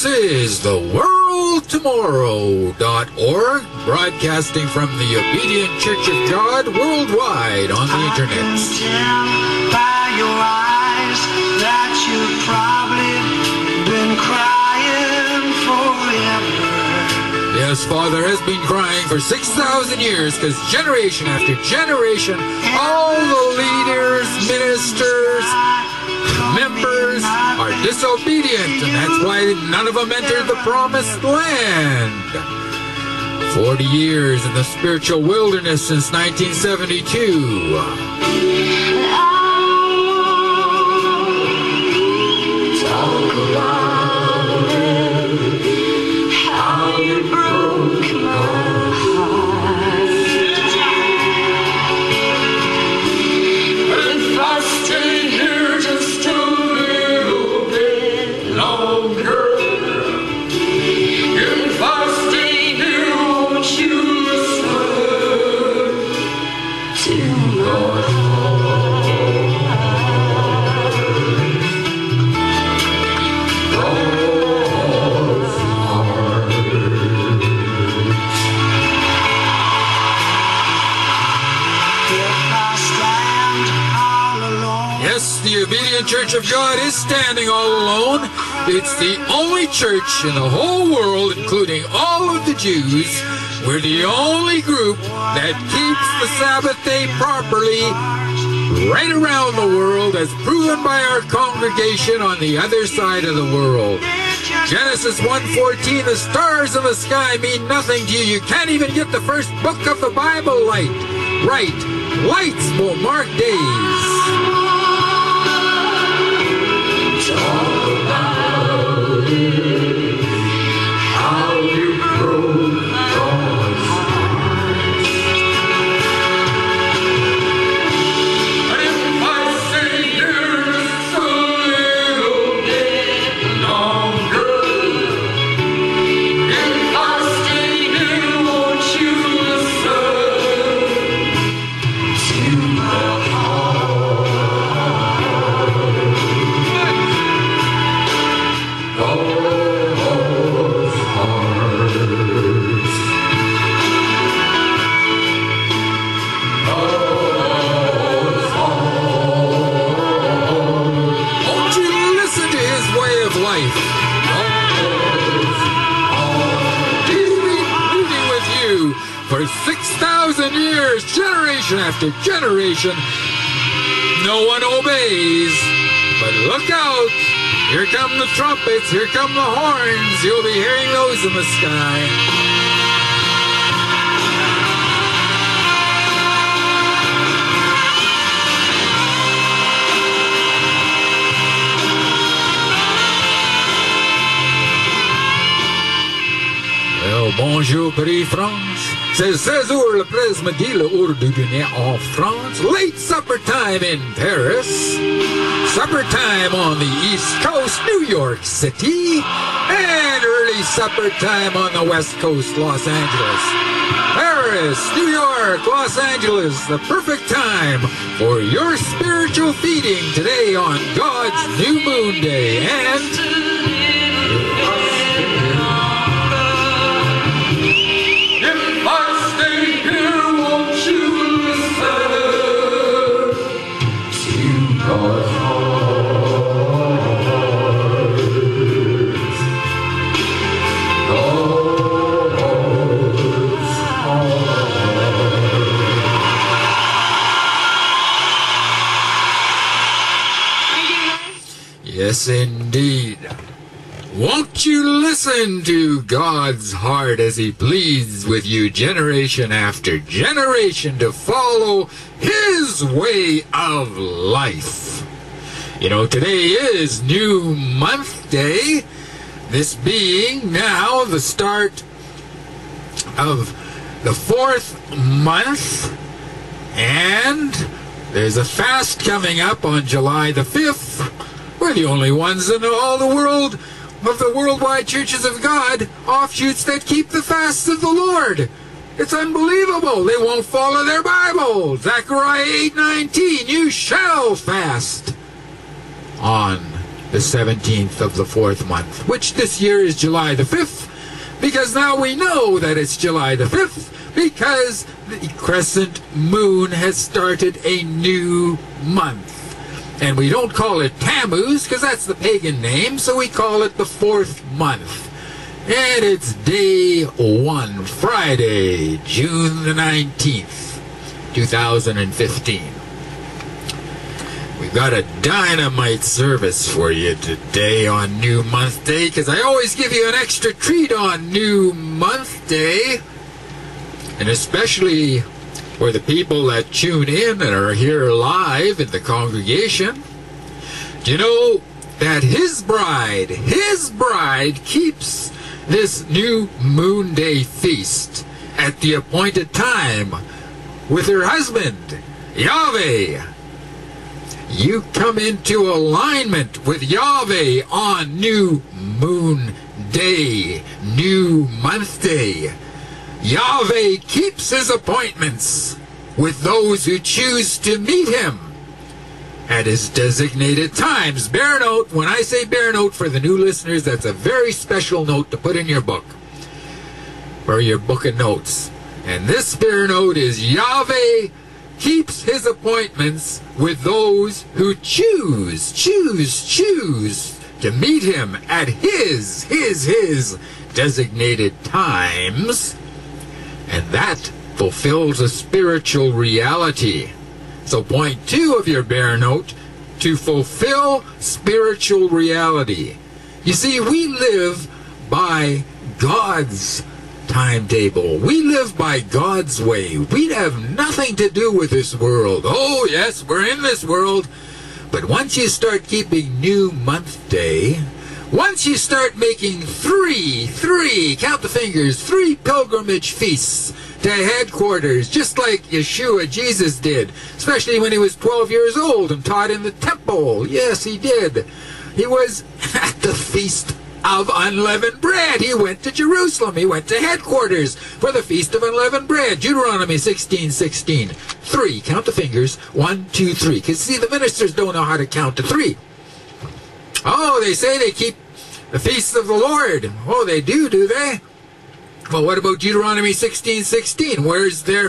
This is the worldtomorrow.org, broadcasting from the Obedient Church of God worldwide on the internet. by your eyes that you've probably been crying forever. Yes, Father has been crying for 6,000 years because generation after generation, all the leaders, ministers, members are disobedient, and that's why none of them entered the promised land. 40 years in the spiritual wilderness since 1972. Talk about how you the Church of God is standing all alone. It's the only church in the whole world, including all of the Jews. We're the only group that keeps the Sabbath day properly right around the world, as proven by our congregation on the other side of the world. Genesis 1:14 The stars in the sky mean nothing to you. You can't even get the first book of the Bible light. Right. Lights will mark days. But generation after generation. No one obeys. But look out! Here come the trumpets, here come the horns. You'll be hearing those in the sky. Well, bonjour, Paris, France. C'est 16 heures le heure de dîner en France. Late supper time in Paris. Supper time on the East Coast, New York City. And early supper time on the West Coast, Los Angeles. Paris, New York, Los Angeles, the perfect time for your spiritual feeding today on God's New Moon Day. And listen to God's heart as He pleads with you generation after generation to follow His way of life? You know, today is New Month Day, this being now the start of the fourth month, and there's a fast coming up on July the 5th. We're the only ones in all the world of the worldwide churches of God, offshoots that keep the fasts of the Lord. It's unbelievable. They won't follow their Bible. Zechariah 8:19, you shall fast on the 17th of the fourth month, which this year is July the 5th, because now we know that it's July the 5th, because the crescent moon has started a new month. And we don't call it Tammuz, because that's the pagan name, so we call it the fourth month. And it's day one, Friday, June the 19th, 2015. We've got a dynamite service for you today on New Month Day, because I always give you an extra treat on New Month Day. And especially for the people that tune in and are here live in the congregation. Do you know that his bride, his bride keeps this new moon day feast at the appointed time with her husband, Yahweh. You come into alignment with Yahweh on new moon day, new month day. Yahweh keeps his appointments with those who choose to meet him at his designated times. Bear note, when I say bear note for the new listeners, that's a very special note to put in your book, or your book of notes. And this bear note is Yahweh keeps his appointments with those who choose, choose, choose to meet him at his, his, his designated times. And that fulfills a spiritual reality. So, point two of your bear note to fulfill spiritual reality. You see, we live by God's timetable. We live by God's way. We have nothing to do with this world. Oh, yes, we're in this world. But once you start keeping new month day, once you start making three, three, count the fingers, three pilgrimage feasts to headquarters, just like Yeshua, Jesus did, especially when he was 12 years old and taught in the temple. Yes, he did. He was at the feast of unleavened bread. He went to Jerusalem. He went to headquarters for the feast of unleavened bread. Deuteronomy 16, 16. Three. Count the fingers. One, two, three. Because see, the ministers don't know how to count to three. Oh, they say they keep the feast of the Lord. Oh, they do, do they? Well, what about Deuteronomy 16, 16? Where's their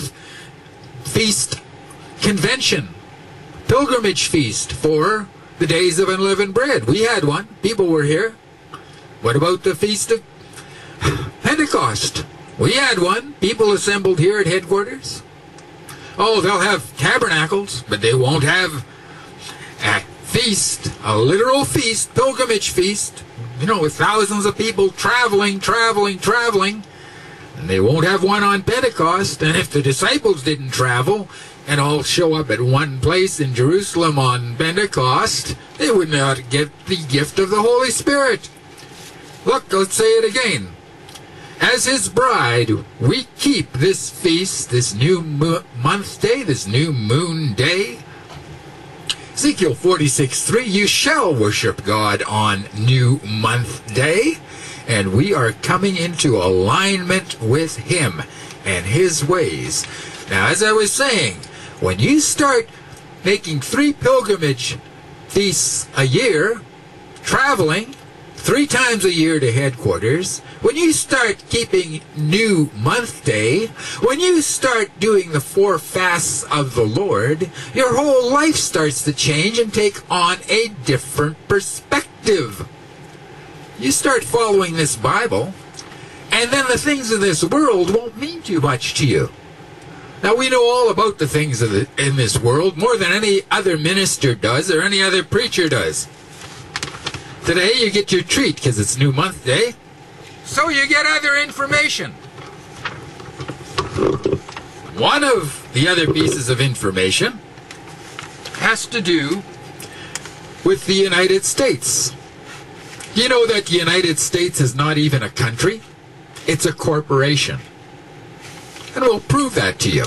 feast convention? Pilgrimage feast for the days of unleavened bread. We had one. People were here. What about the Feast of Pentecost? We had one. People assembled here at headquarters. Oh, they'll have tabernacles, but they won't have feast, a literal feast, pilgrimage feast. You know, with thousands of people traveling, traveling, traveling. And they won't have one on Pentecost. And if the disciples didn't travel and all show up at one place in Jerusalem on Pentecost, they would not get the gift of the Holy Spirit. Look, let's say it again. As his bride, we keep this feast, this new mo- month day, this new moon day. Ezekiel 46 3, you shall worship God on new month day. And we are coming into alignment with him and his ways. Now, as I was saying, when you start making three pilgrimage feasts a year, traveling, three times a year to headquarters, when you start keeping new month day, when you start doing the four fasts of the Lord, your whole life starts to change and take on a different perspective. You start following this Bible, and then the things of this world won't mean too much to you. Now we know all about the things in this world more than any other minister does or any other preacher does. Today you get your treat because it's new month day. So you get other information. One of the other pieces of information has to do with the United States. You know that the United States is not even a country, it's a corporation. And we'll prove that to you.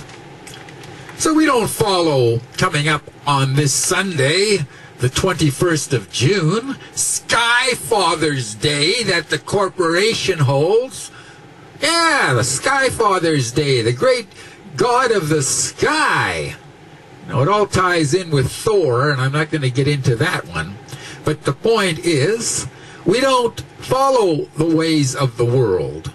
So we don't follow coming up on this Sunday the 21st of June, Sky Father's Day that the corporation holds. Yeah, the Sky Father's Day, the great god of the sky. Now, it all ties in with Thor, and I'm not going to get into that one. But the point is, we don't follow the ways of the world.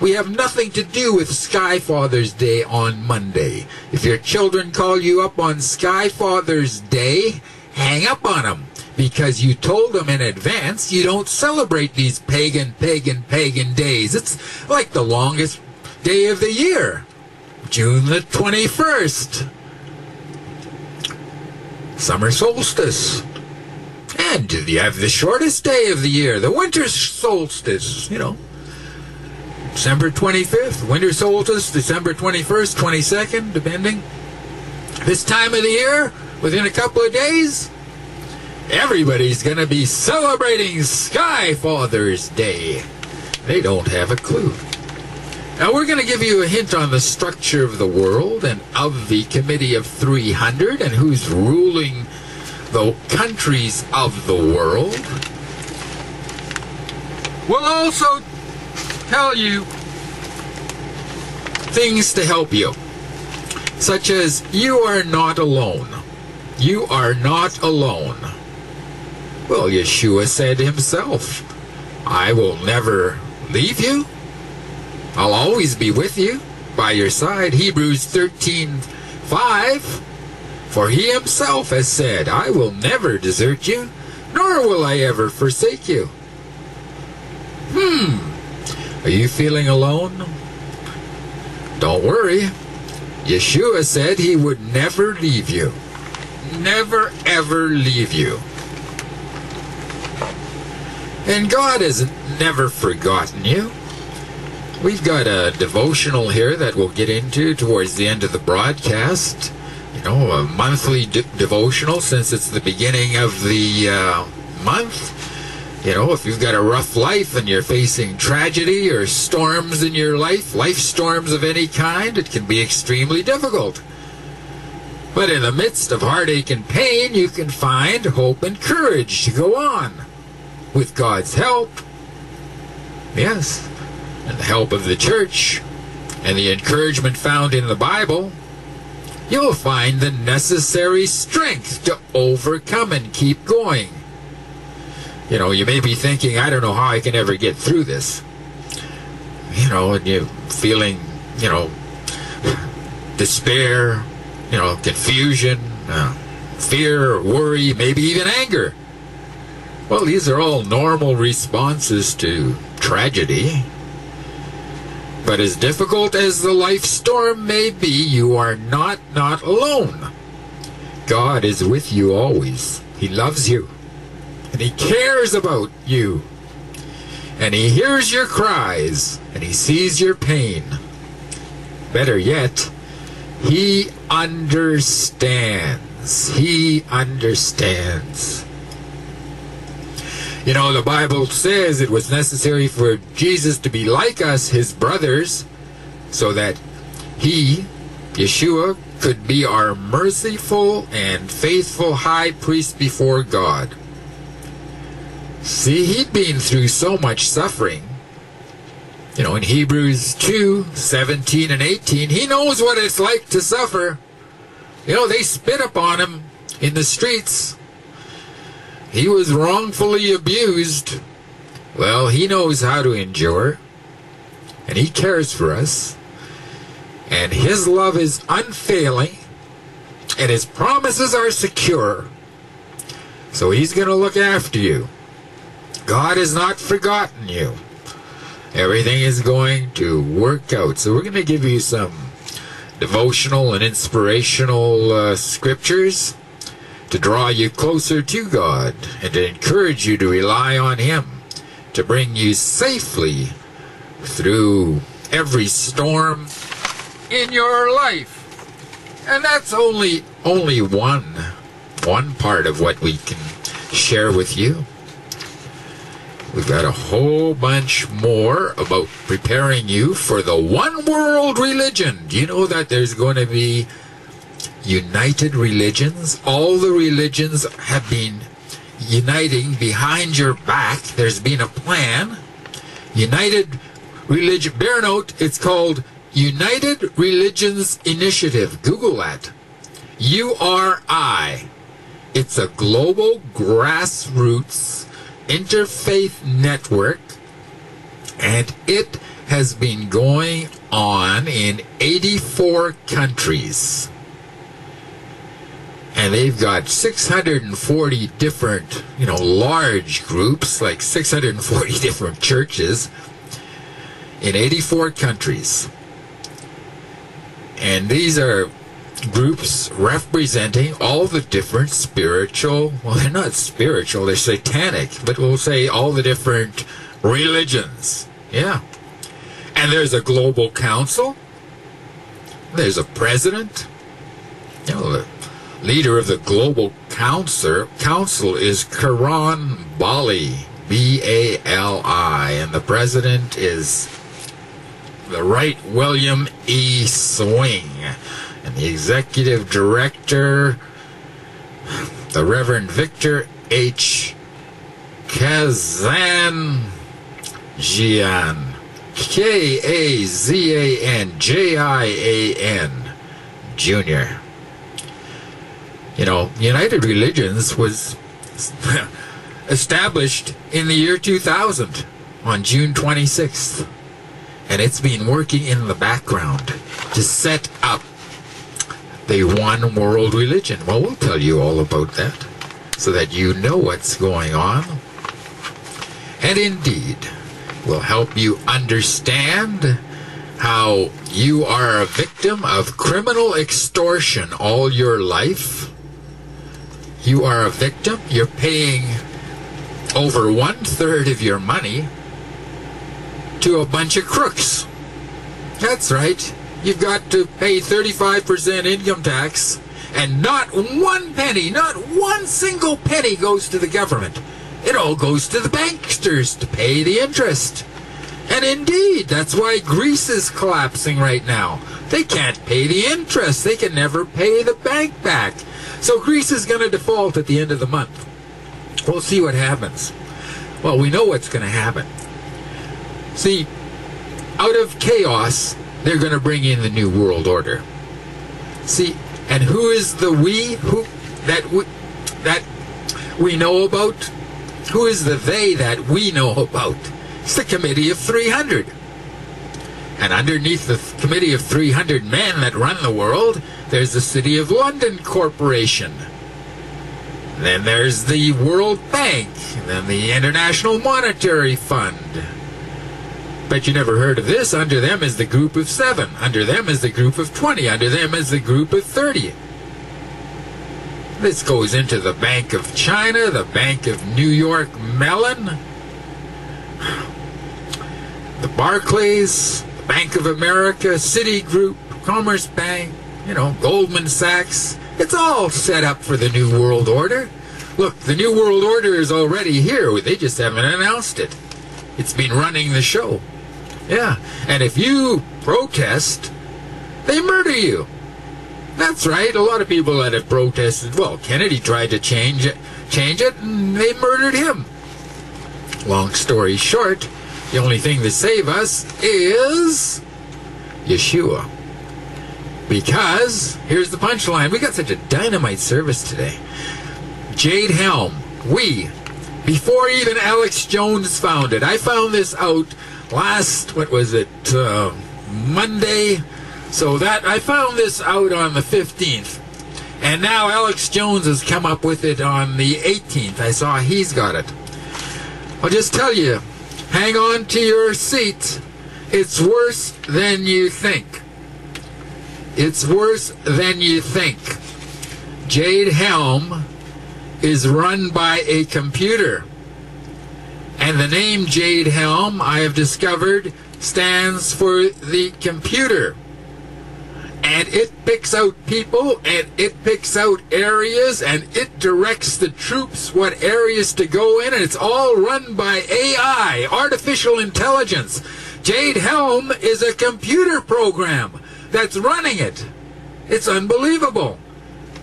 We have nothing to do with Sky Father's Day on Monday. If your children call you up on Sky Father's Day, hang up on them because you told them in advance you don't celebrate these pagan, pagan, pagan days. It's like the longest day of the year, June the 21st, summer solstice. And you have the shortest day of the year, the winter solstice, you know. December 25th, winter solstice, December 21st, 22nd, depending. This time of the year, within a couple of days, everybody's going to be celebrating Sky Father's Day. They don't have a clue. Now, we're going to give you a hint on the structure of the world and of the Committee of 300 and who's ruling the countries of the world. We'll also tell you things to help you, such as you are not alone. You are not alone. Well, Yeshua said himself, I will never leave you. I'll always be with you by your side. Hebrews 13 5. For he himself has said, I will never desert you, nor will I ever forsake you. Hmm. Are you feeling alone? Don't worry. Yeshua said he would never leave you. Never, ever leave you. And God has never forgotten you. We've got a devotional here that we'll get into towards the end of the broadcast. You know, a monthly de- devotional since it's the beginning of the uh, month. You know, if you've got a rough life and you're facing tragedy or storms in your life, life storms of any kind, it can be extremely difficult. But in the midst of heartache and pain, you can find hope and courage to go on. With God's help. Yes. And the help of the church and the encouragement found in the Bible, you'll find the necessary strength to overcome and keep going. You know, you may be thinking, I don't know how I can ever get through this. You know, and you're feeling, you know, despair, you know, confusion, uh, fear, worry, maybe even anger. Well, these are all normal responses to tragedy. But as difficult as the life storm may be, you are not not alone. God is with you always. He loves you. And he cares about you. And he hears your cries and he sees your pain. Better yet, he understands. He understands. You know, the Bible says it was necessary for Jesus to be like us, his brothers, so that he, Yeshua, could be our merciful and faithful high priest before God. See, he'd been through so much suffering. You know, in Hebrews 2 17 and 18, he knows what it's like to suffer. You know, they spit upon him in the streets. He was wrongfully abused. Well, he knows how to endure, and he cares for us. And his love is unfailing, and his promises are secure. So he's going to look after you. God has not forgotten you. Everything is going to work out. So we're going to give you some devotional and inspirational uh, scriptures to draw you closer to God and to encourage you to rely on Him to bring you safely through every storm in your life. And that's only only one one part of what we can share with you. We've got a whole bunch more about preparing you for the one world religion. Do you know that there's going to be united religions? All the religions have been uniting behind your back. There's been a plan. United Religion. Bear note, it's called United Religions Initiative. Google that. U R I. It's a global grassroots interfaith network, and it has been going on in 84 countries. And they've got 640 different, you know, large groups, like 640 different churches in 84 countries. And these are groups representing all the different spiritual, well, they're not spiritual, they're satanic, but we'll say all the different religions. Yeah. And there's a global council. There's a president. You know, the leader of the global council, council is Kiran Bali, B A L I, and the president is the right William E. Swing, and the executive director, the Reverend Victor H. Kazan Jian. K A Z A N J I A N Jr. You know, United Religions was established in the year 2000 on June 26th. And it's been working in the background to set up the one world religion. Well, we'll tell you all about that so that you know what's going on. And indeed, will help you understand how you are a victim of criminal extortion all your life. You are a victim. You're paying over one third of your money to a bunch of crooks. That's right. You've got to pay 35% income tax, and not one penny, not one single penny goes to the government. It all goes to the banksters to pay the interest. And indeed, that's why Greece is collapsing right now. They can't pay the interest. They can never pay the bank back. So Greece is going to default at the end of the month. We'll see what happens. Well, we know what's going to happen. See, out of chaos, they're going to bring in the new world order. See, and who is the we who that we, that we know about? Who is the they that we know about? It's the Committee of 300. And underneath the Committee of 300 men that run the world, there's the City of London Corporation. Then there's the World Bank, then the International Monetary Fund. Bet you never heard of this. Under them is the group of seven. Under them is the group of 20. Under them is the group of 30. This goes into the Bank of China, the Bank of New York Mellon, the Barclays, Bank of America, Citigroup, Commerce Bank, you know, Goldman Sachs. It's all set up for the New World Order. Look, the New World Order is already here. They just haven't announced it. It's been running the show. Yeah. And if you protest, they murder you. That's right. A lot of people that have protested, well, Kennedy tried to change it, change it, and they murdered him. Long story short, the only thing to save us is Yeshua. Because, here's the punchline. We got such a dynamite service today. Jade Helm, we, before even Alex Jones found it, I found this out last, what was it, uh, Monday. So that, I found this out on the 15th. And now Alex Jones has come up with it on the 18th. I saw he's got it. I'll just tell you, hang on to your seat. It's worse than you think. It's worse than you think. Jade Helm is run by a computer. And the name Jade Helm, I have discovered, stands for the computer. And it picks out people, and it picks out areas, and it directs the troops what areas to go in, and it's all run by AI, artificial intelligence. Jade Helm is a computer program that's running it. It's unbelievable.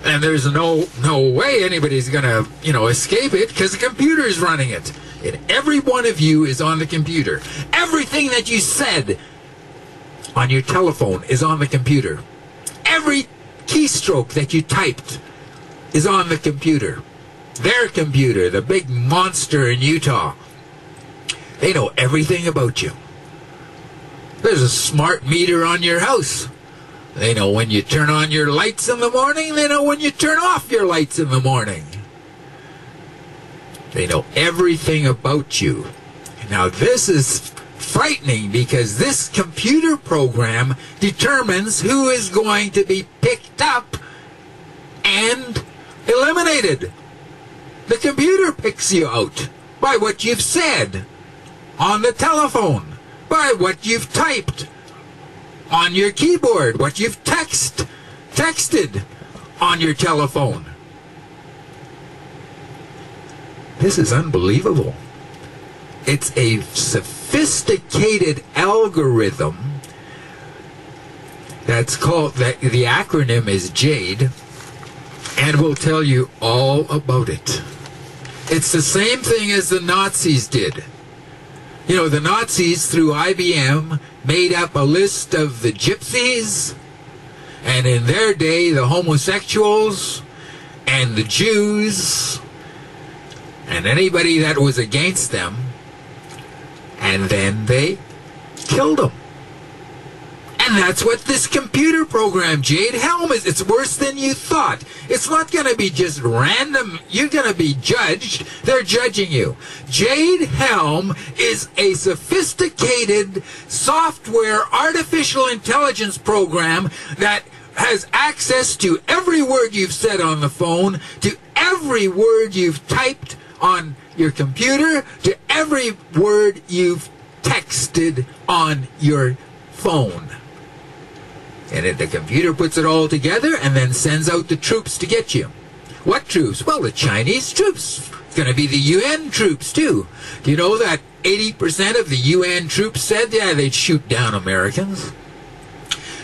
And there's no no way anybody's gonna, you know, escape it because the computer's running it. And every one of you is on the computer. Everything that you said on your telephone is on the computer. Every keystroke that you typed is on the computer. Their computer, the big monster in Utah. They know everything about you. There's a smart meter on your house. They know when you turn on your lights in the morning. They know when you turn off your lights in the morning. They know everything about you. Now, this is frightening because this computer program determines who is going to be picked up and eliminated. The computer picks you out by what you've said on the telephone, by what you've typed on your keyboard, what you've text texted on your telephone. This is unbelievable. It's a sophisticated algorithm that's called the, the acronym is JADE and will tell you all about it. It's the same thing as the Nazis did. You know, the Nazis through IBM made up a list of the gypsies and in their day the homosexuals and the Jews and anybody that was against them and then they killed them. And that's what this computer program, Jade Helm, is. It's worse than you thought. It's not going to be just random. You're going to be judged. They're judging you. Jade Helm is a sophisticated software artificial intelligence program that has access to every word you've said on the phone, to every word you've typed on your computer, to every word you've texted on your phone. And it, the computer puts it all together and then sends out the troops to get you. What troops? Well, the Chinese troops. It's going to be the UN troops, too. Do you know that 80% of the UN troops said, yeah, they'd shoot down Americans?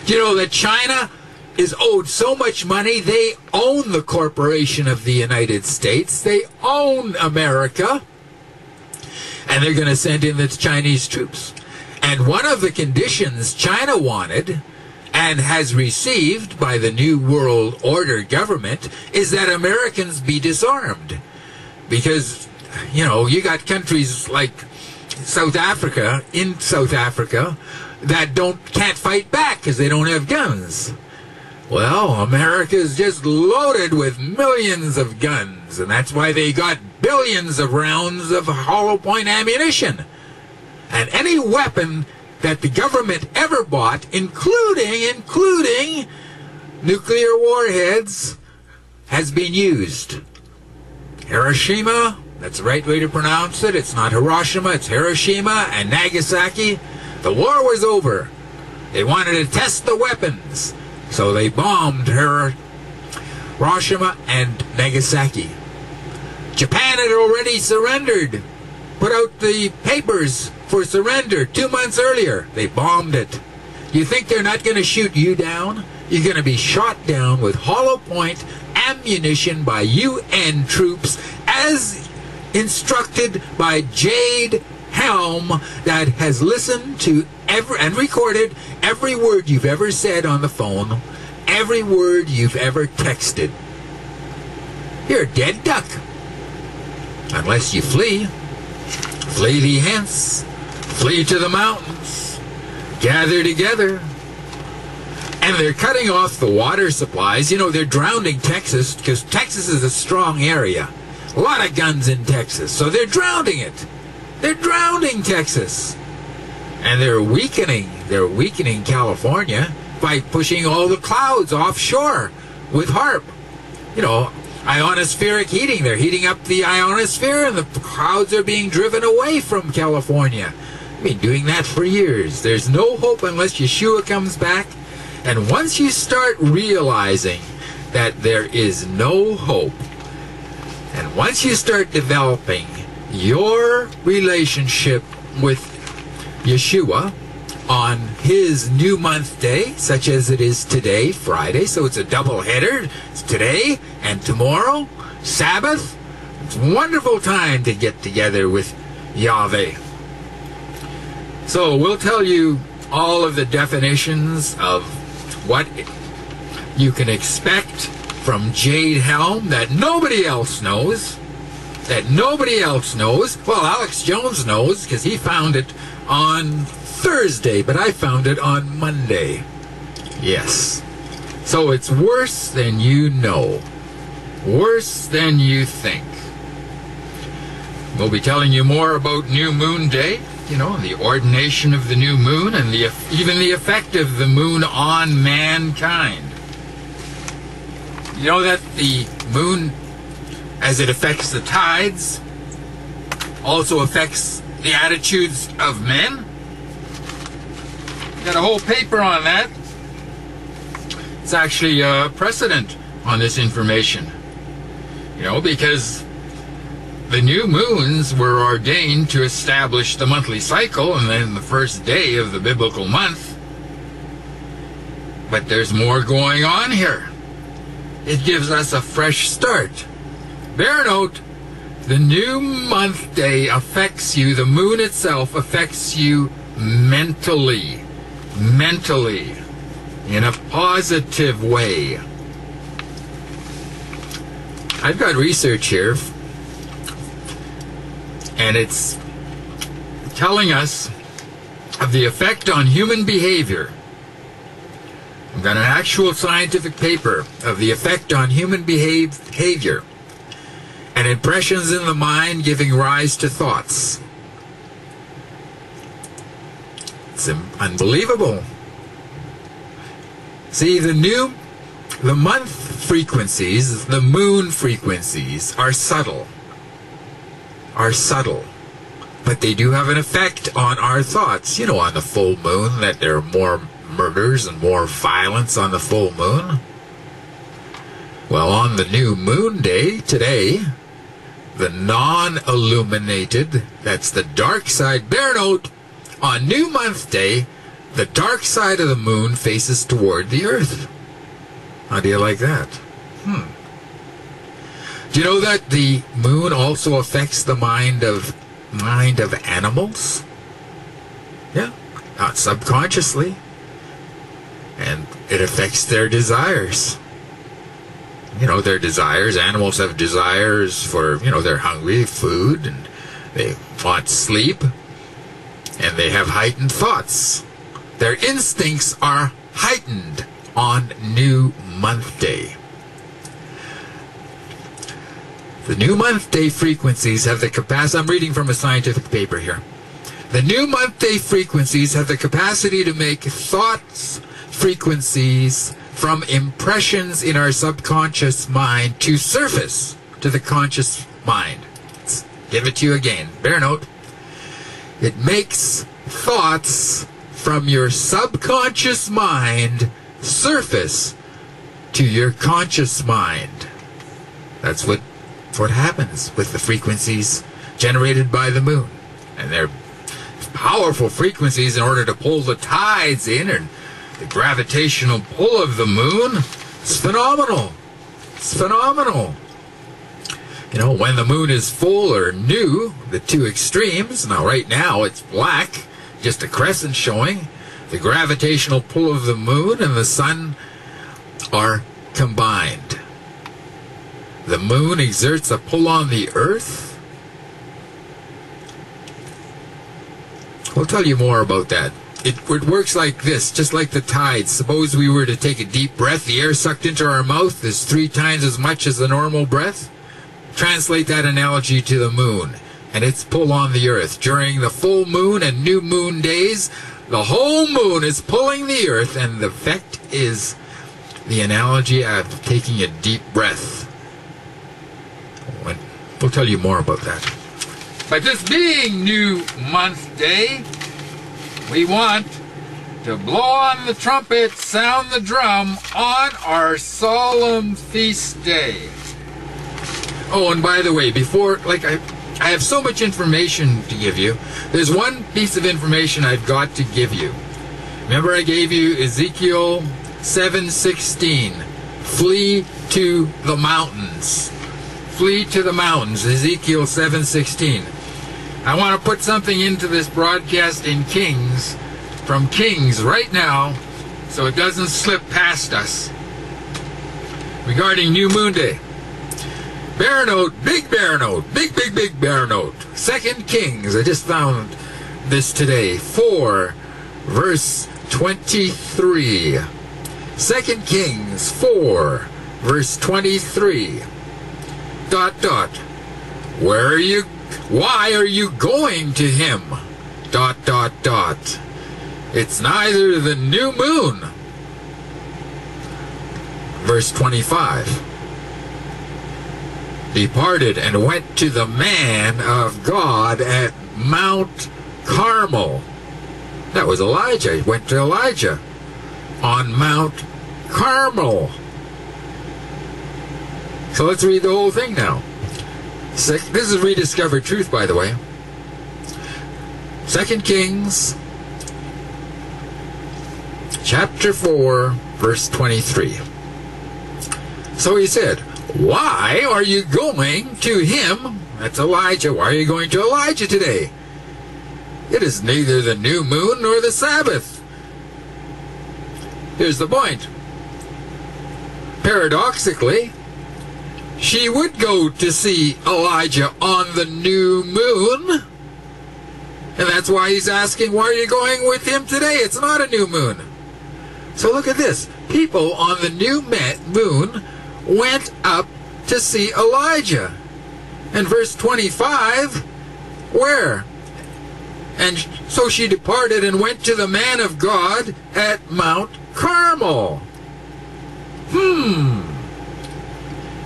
Do you know that China is owed so much money, they own the corporation of the United States. They own America. And they're going to send in the Chinese troops. And one of the conditions China wanted and has received by the New World Order government is that Americans be disarmed. Because, you know, you got countries like South Africa, in South Africa, that don't can't fight back because they don't have guns. Well, America's just loaded with millions of guns, and that's why they got billions of rounds of hollow point ammunition. And any weapon that the government ever bought, including including nuclear warheads, has been used. Hiroshima, that's the right way to pronounce it. It's not Hiroshima, it's Hiroshima and Nagasaki. The war was over. They wanted to test the weapons. So they bombed her, Hiroshima and Nagasaki. Japan had already surrendered, put out the papers for surrender two months earlier. They bombed it. You think they're not going to shoot you down? You're going to be shot down with hollow point ammunition by UN troops as instructed by Jade Helm that has listened to every and recorded every word you've ever said on the phone, every word you've ever texted. You're a dead duck. Unless you flee. Flee thee hence. Flee to the mountains. Gather together. And they're cutting off the water supplies. You know, they're drowning Texas because Texas is a strong area. A lot of guns in Texas. So they're drowning it. They're drowning Texas. And they're weakening, they're weakening California by pushing all the clouds offshore with HAARP. You know, ionospheric heating. They're heating up the ionosphere and the clouds are being driven away from California. I've been doing that for years. There's no hope unless Yeshua comes back. And once you start realizing that there is no hope, and once you start developing your relationship with Yeshua on his new month day, such as it is today, Friday, so it's a double header. It's today and tomorrow, Sabbath. It's a wonderful time to get together with Yahweh. So we'll tell you all of the definitions of what you can expect from Jade Helm that nobody else knows. That nobody else knows. Well, Alex Jones knows because he found it on Thursday, but I found it on Monday. Yes. So it's worse than you know. Worse than you think. We'll be telling you more about New Moon Day, you know, the ordination of the new moon and the even the effect of the moon on mankind. You know that the moon, as it affects the tides, also affects the attitudes of men? Got a whole paper on that. It's actually a precedent on this information. You know, because the new moons were ordained to establish the monthly cycle and then the first day of the biblical month. But there's more going on here. It gives us a fresh start. Bear note, the new month day affects you, the moon itself affects you mentally. Mentally. In a positive way. I've got research here, and it's telling us of the effect on human behavior. I've got an actual scientific paper of the effect on human behavior and impressions in the mind giving rise to thoughts. It's unbelievable. See, the new, the month frequencies, the moon frequencies are subtle. Are subtle. But they do have an effect on our thoughts. You know, on the full moon, that there are more murders and more violence on the full moon? Well, on the new moon day today, the non illuminated, that's the dark side, bear note, on new month day, the dark side of the moon faces toward the earth. How do you like that? Hmm. Do you know that the moon also affects the mind of mind of animals? Yeah, not subconsciously and it affects their desires. You know, their desires. Animals have desires for, you know, they're hungry, food, and they want sleep, and they have heightened thoughts. Their instincts are heightened on New Month Day. The New Month Day frequencies have the capacity, I'm reading from a scientific paper here. The New Month Day frequencies have the capacity to make thoughts frequencies from impressions in our subconscious mind to surface to the conscious mind. Let's give it to you again. Bear note. It makes thoughts from your subconscious mind surface to your conscious mind. That's what what happens with the frequencies generated by the moon. And they're powerful frequencies in order to pull the tides in and the gravitational pull of the moon is phenomenal. It's phenomenal. You know, when the moon is full or new, the two extremes, now right now it's black, just a crescent showing, the gravitational pull of the moon and the sun are combined. The moon exerts a pull on the earth. We'll tell you more about that it, it works like this, just like the tides. Suppose we were to take a deep breath, the air sucked into our mouth is three times as much as the normal breath. Translate that analogy to the moon and its pull on the earth. During the full moon and new moon days, the whole moon is pulling the earth, and the effect is the analogy of taking a deep breath. We'll tell you more about that. But this being New Month Day, we want to blow on the trumpet, sound the drum on our solemn feast day. Oh, and by the way, before, like, I, I have so much information to give you. There's one piece of information I've got to give you. Remember, I gave you Ezekiel 7:16. Flee to the mountains. Flee to the mountains. Ezekiel 7:16. I want to put something into this broadcast in Kings, from Kings right now, so it doesn't slip past us. regarding New Moon Day. Bear note, big bear note, big, big, big bear note. Second Kings, I just found this today. 4, verse 23. Second Kings 4, verse 23. Dot, dot. Where are you? Why are you going to him? Dot, dot, dot. It's neither the new moon. Verse 25 departed and went to the man of God at Mount Carmel. That was Elijah. He went to Elijah on Mount Carmel. So let's read the whole thing now. Sec- This is rediscovered truth, by the way. Second Kings, chapter 4, verse 23. So he said, Why are you going to him? That's Elijah. Why are you going to Elijah today? It is neither the new moon nor the Sabbath. Here's the point. Paradoxically, she would go to see Elijah on the new moon. And that's why he's asking, why are you going with him today? It's not a new moon. So look at this. People on the new moon went up to see Elijah. And verse 25, where? And so she departed and went to the man of God at Mount Carmel. Hmm.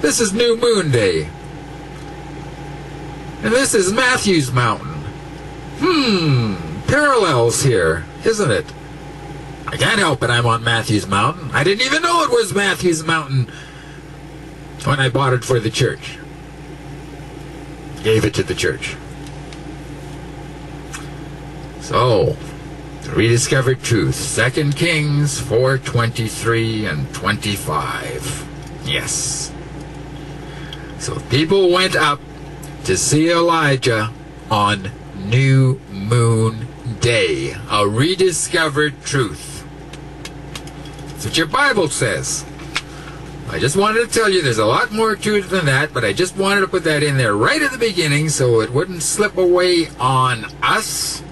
This is New Moon Day. And this is Matthew's Mountain. Hmm. Parallels here, isn't it? I can't help it, I'm on Matthew's Mountain. I didn't even know it was Matthew's Mountain when I bought it for the church. Gave it to the church. So, rediscovered truth. Second Kings 4:23 and 25. Yes. So people went up to see Elijah on New Moon Day. A rediscovered truth. That's what your Bible says. I just wanted to tell you there's a lot more to it than that, but I just wanted to put that in there right at the beginning so it wouldn't slip away on us.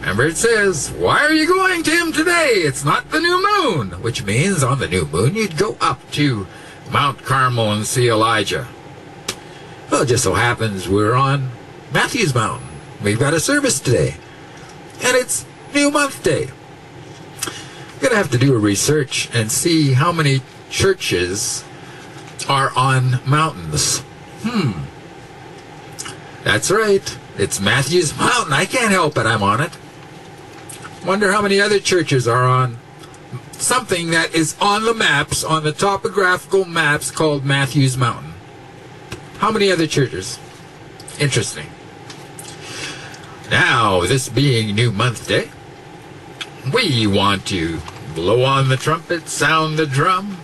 Remember it says, Why are you going to him today? It's not the new moon. Which means on the new moon you'd go up to Mount Carmel and see Elijah. Well, it just so happens we're on Matthew's Mountain. We've got a service today. And it's New Month Day. I'm going to have to do a research and see how many churches are on mountains. Hmm. That's right. It's Matthew's Mountain. I can't help it. I'm on it. Wonder how many other churches are on something that is on the maps, on the topographical maps called Matthew's Mountain. How many other churches? Interesting. Now, this being New Month Day, we want to blow on the trumpet, sound the drum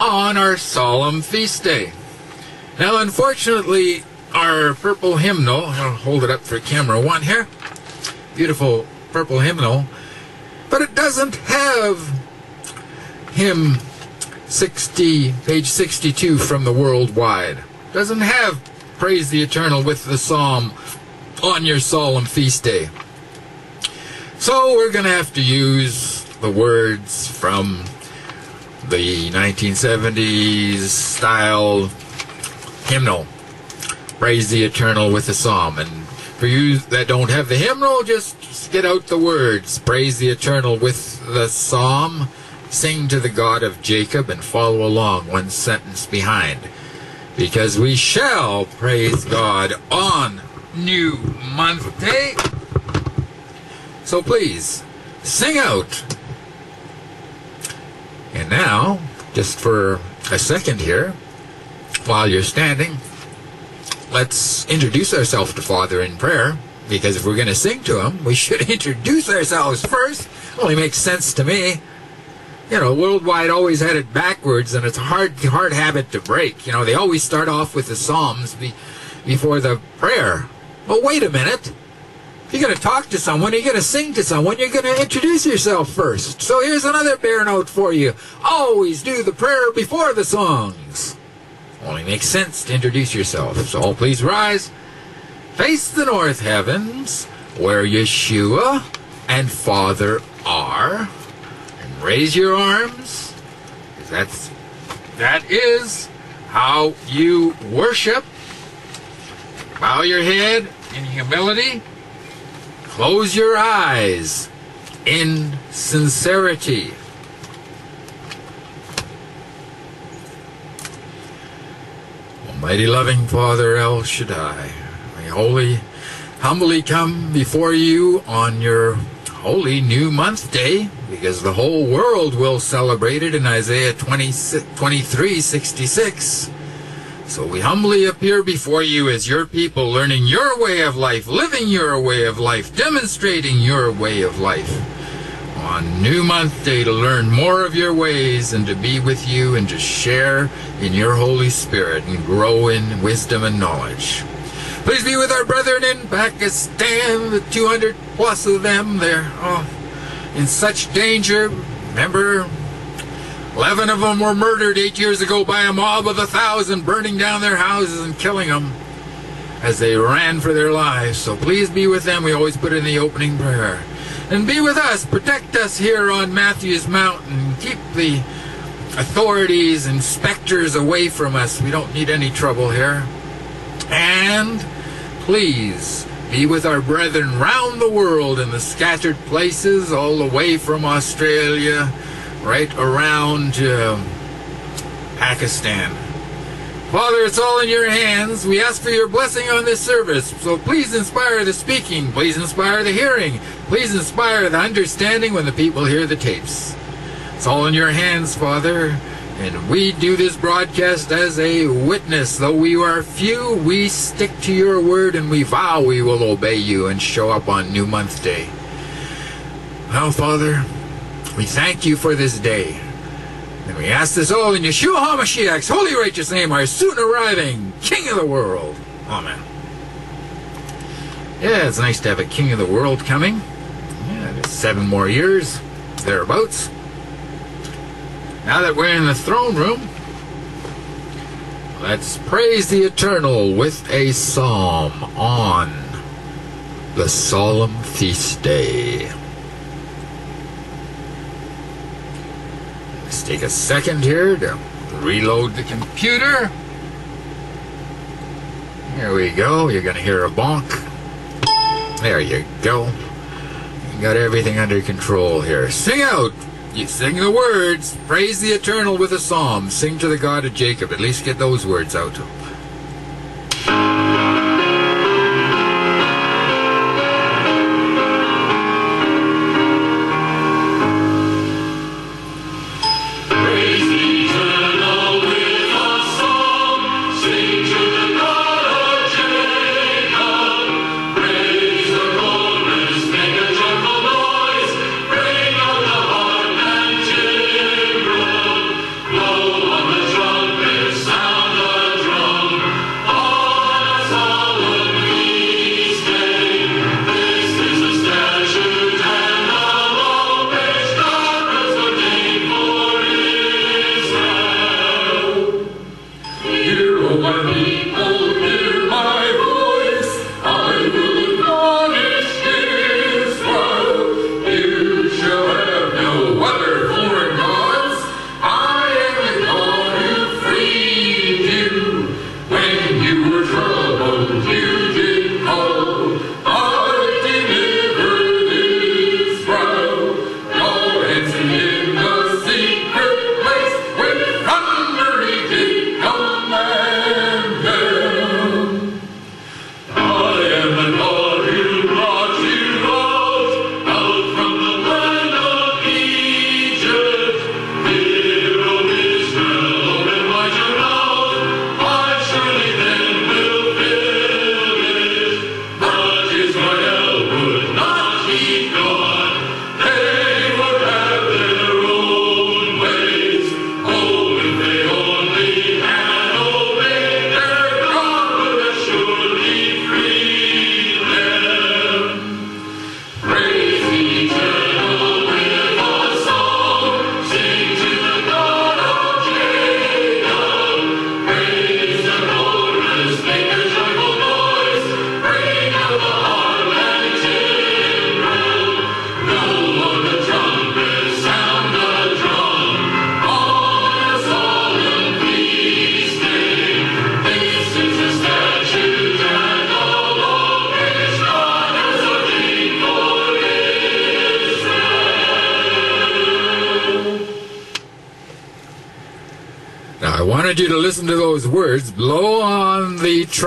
on our solemn feast day. Now, unfortunately, our purple hymnal, I'll hold it up for camera one here, beautiful purple hymnal, but it doesn't have hymn 60, page 62 from the Worldwide. Doesn't have Praise the Eternal with the Psalm on your solemn feast day. So we're going to have to use the words from the 1970s style hymnal. Praise the Eternal with the Psalm. And for you that don't have the hymnal, just get out the words. Praise the Eternal with the Psalm. Sing to the God of Jacob and follow along one sentence behind. Because we shall praise God on New Month Day. So please, sing out. And now, just for a second here, while you're standing, let's introduce ourselves to Father in prayer. Because if we're going to sing to him, we should introduce ourselves first. Only makes sense to me. You know, worldwide always had it backwards, and it's a hard, hard habit to break. You know, they always start off with the Psalms be, before the prayer. Well, wait a minute. If you're going to talk to someone, you're going to sing to someone, you're going to introduce yourself first. So here's another bear note for you. Always do the prayer before the songs. Only makes sense to introduce yourself. So please rise. Face the north heavens, where Yeshua and Father are. And raise your arms. That's that is how you worship. Bow your head in humility. Close your eyes in sincerity. Almighty loving Father El Shaddai, we holy, humbly come before you on your holy new month day, because the whole world will celebrate it in Isaiah 20, 23 66. So we humbly appear before you as your people, learning your way of life, living your way of life, demonstrating your way of life. On New Month Day to learn more of your ways and to be with you and to share in your Holy Spirit and grow in wisdom and knowledge. Please be with our brethren in Pakistan, the 200 plus of them. They're oh, in such danger. Remember, 11 of them were murdered eight years ago by a mob of a thousand, burning down their houses and killing them as they ran for their lives. So please be with them. We always put in the opening prayer. And be with us. Protect us here on Matthew's Mountain. Keep the authorities and specters away from us. We don't need any trouble here. And please be with our brethren round the world in the scattered places, all the way from Australia, right around uh, Pakistan. Father, it's all in your hands. We ask for your blessing on this service. So please inspire the speaking. Please inspire the hearing. Please inspire the understanding when the people hear the tapes. It's all in your hands, Father. And we do this broadcast as a witness. Though we are few, we stick to your word and we vow we will obey you and show up on New Month Day. Now, Father, we thank you for this day. And we ask this all in Yeshua HaMashiach's holy righteous name, our soon arriving King of the world. Amen. Yeah, it's nice to have a King of the world coming. Yeah, there's seven more years, thereabouts. Now that we're in the throne room, let's praise the Eternal with a psalm on the solemn feast day. Take a second here to reload the computer. Here we go. You're going to hear a bonk. There you go. You got everything under control here. Sing out. You sing the words. Praise the Eternal with a psalm. Sing to the God of Jacob. At least get those words out.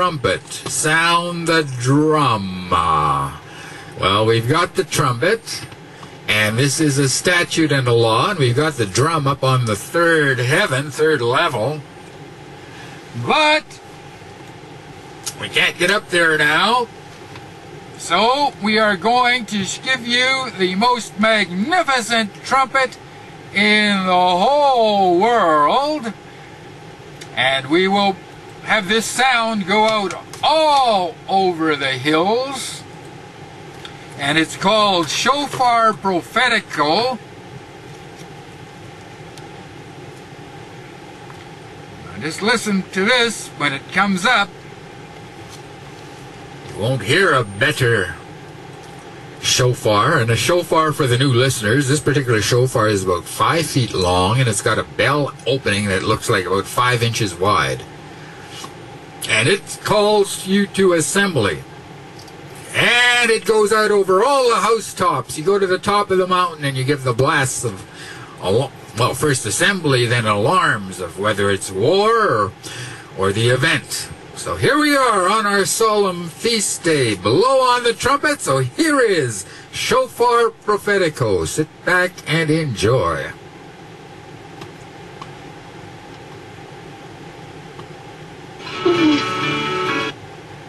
Trumpet. Sound the drum. Well, we've got the trumpet. And this is a statute and a law. And we've got the drum up on the third heaven, third level. But we can't get up there now. So we are going to give you the most magnificent trumpet in the whole world. And we will have this sound go out all over the hills. And it's called Shofar Prophetical. Now just listen to this when it comes up. You won't hear a better shofar. And a shofar for the new listeners, this particular shofar is about five feet long and it's got a bell opening that looks like about five inches wide. And it calls you to assembly. And it goes out over all the housetops. You go to the top of the mountain and you give the blasts of, well, first assembly, then alarms of whether it's war or, or the event. So here we are on our solemn feast day. Blow on the trumpet. So here is Shofar Prophetico. Sit back and enjoy.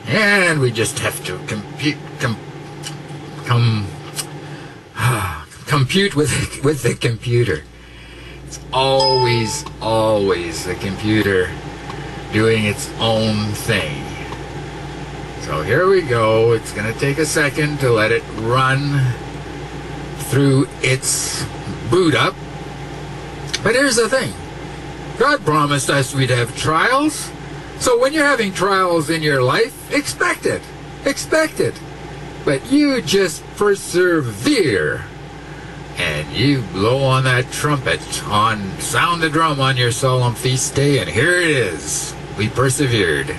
And we just have to compute, com, com, ah, compute with with the computer. It's always, always the computer doing its own thing. So here we go. It's going to take a second to let it run through its boot up. But here's the thing God promised us we'd have trials. So when you're having trials in your life, expect it. Expect it. But you just persevere. And you blow on that trumpet, on sound the drum on your solemn feast day, and here it is. We persevered.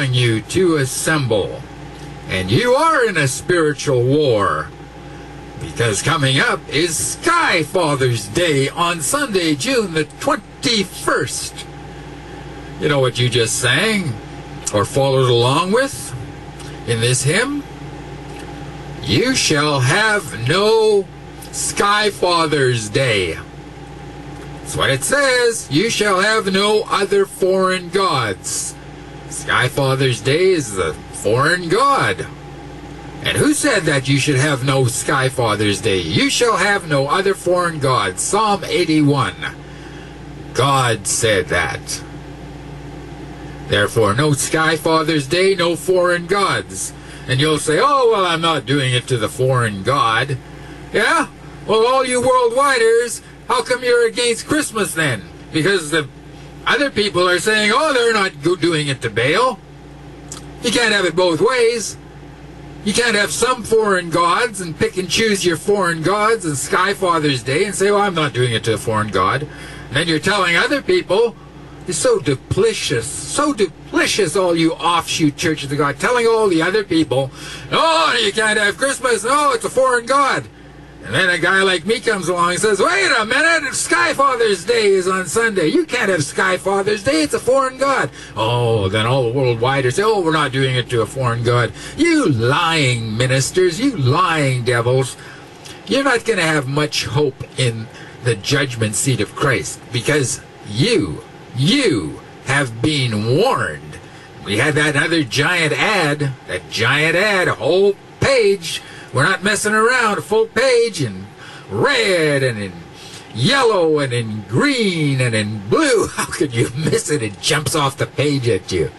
Calling you to assemble. And you are in a spiritual war. Because coming up is Sky Father's Day on Sunday, June the 21st. You know what you just sang? Or followed along with in this hymn? You shall have no Sky Father's Day. That's what it says. You shall have no other foreign gods. Sky Father's Day is the foreign god. And who said that you should have no Sky Father's Day? You shall have no other foreign gods. Psalm 81. God said that. Therefore, no Sky Father's Day, no foreign gods. And you'll say, oh, well, I'm not doing it to the foreign god. Yeah? Well, all you worldwiders, how come you're against Christmas then? Because the other people are saying, oh, they're not doing it to Baal. You can't have it both ways. You can't have some foreign gods and pick and choose your foreign gods and Sky Father's Day and say, well, I'm not doing it to a foreign god. And then you're telling other people, it's so duplicitous, so duplicitous, all you offshoot churches of God, telling all the other people, oh, you can't have Christmas, oh, it's a foreign god. And then a guy like me comes along and says, wait a minute, Sky Father's Day is on Sunday. You can't have Sky Father's Day, it's a foreign god. Oh, then all the worldwide say, oh, we're not doing it to a foreign god. You lying ministers, you lying devils. You're not going to have much hope in the judgment seat of Christ because you, you have been warned. We had that other giant ad, that giant ad, a whole page. We're not messing around, a full page in red and in yellow and in green and in blue. How could you miss it? It jumps off the page at you.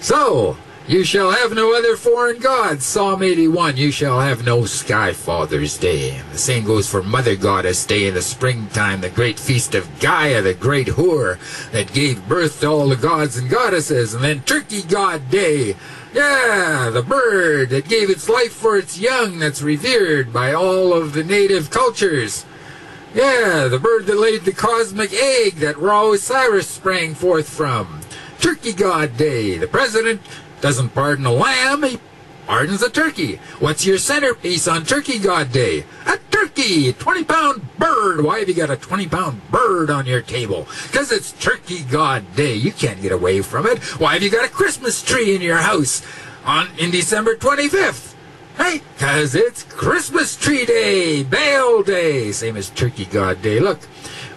So, you shall have no other foreign gods. Psalm 81. You shall have no Sky Father's Day. And the same goes for Mother Goddess Day in the springtime, the great feast of Gaia, the great whore that gave birth to all the gods and goddesses. And then Turkey God Day. Yeah, the bird that gave its life for its young that's revered by all of the native cultures. Yeah, the bird that laid the cosmic egg that Ra Osiris sprang forth from. Turkey God Day. The president doesn't pardon a lamb, he pardons a turkey. What's your centerpiece on Turkey God Day? A turkey! 20 pound bird! Why have you got a 20 pound bird on your table? Because it's Turkey God Day. You can't get away from it. Why have you got a Christmas tree in your house on in December 25th? Right? Because it's Christmas Tree Day, Baal Day, same as Turkey God Day. Look,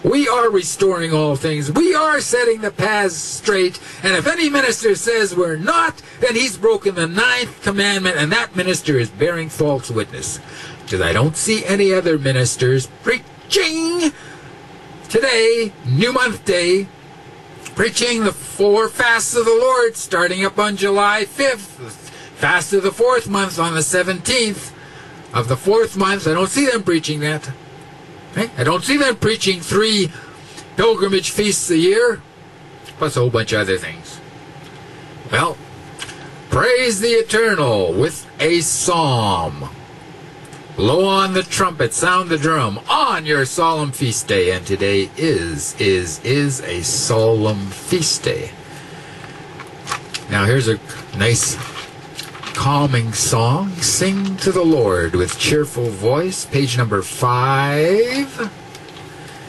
we are restoring all things. We are setting the paths straight. And if any minister says we're not, then he's broken the ninth commandment, and that minister is bearing false witness. Because I don't see any other ministers preaching today, New Month Day, preaching the four fasts of the Lord starting up on July 5th. Fast of the fourth month on the 17th of the fourth month. I don't see them preaching that. I don't see them preaching three pilgrimage feasts a year, plus a whole bunch of other things. Well, praise the Eternal with a psalm. Blow on the trumpet, sound the drum on your solemn feast day. And today is, is, is a solemn feast day. Now here's a nice calming song. Sing to the Lord with cheerful voice. Page number five.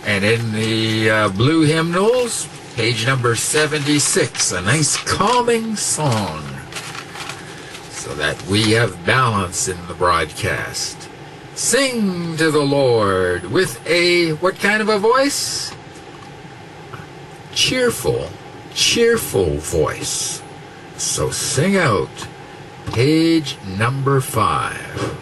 And in the uh, blue hymnals, page number 76. A nice calming song. So that we have balance in the broadcast. Sing to the Lord with a, what kind of a voice? Cheerful, cheerful voice. So sing out. Page number five.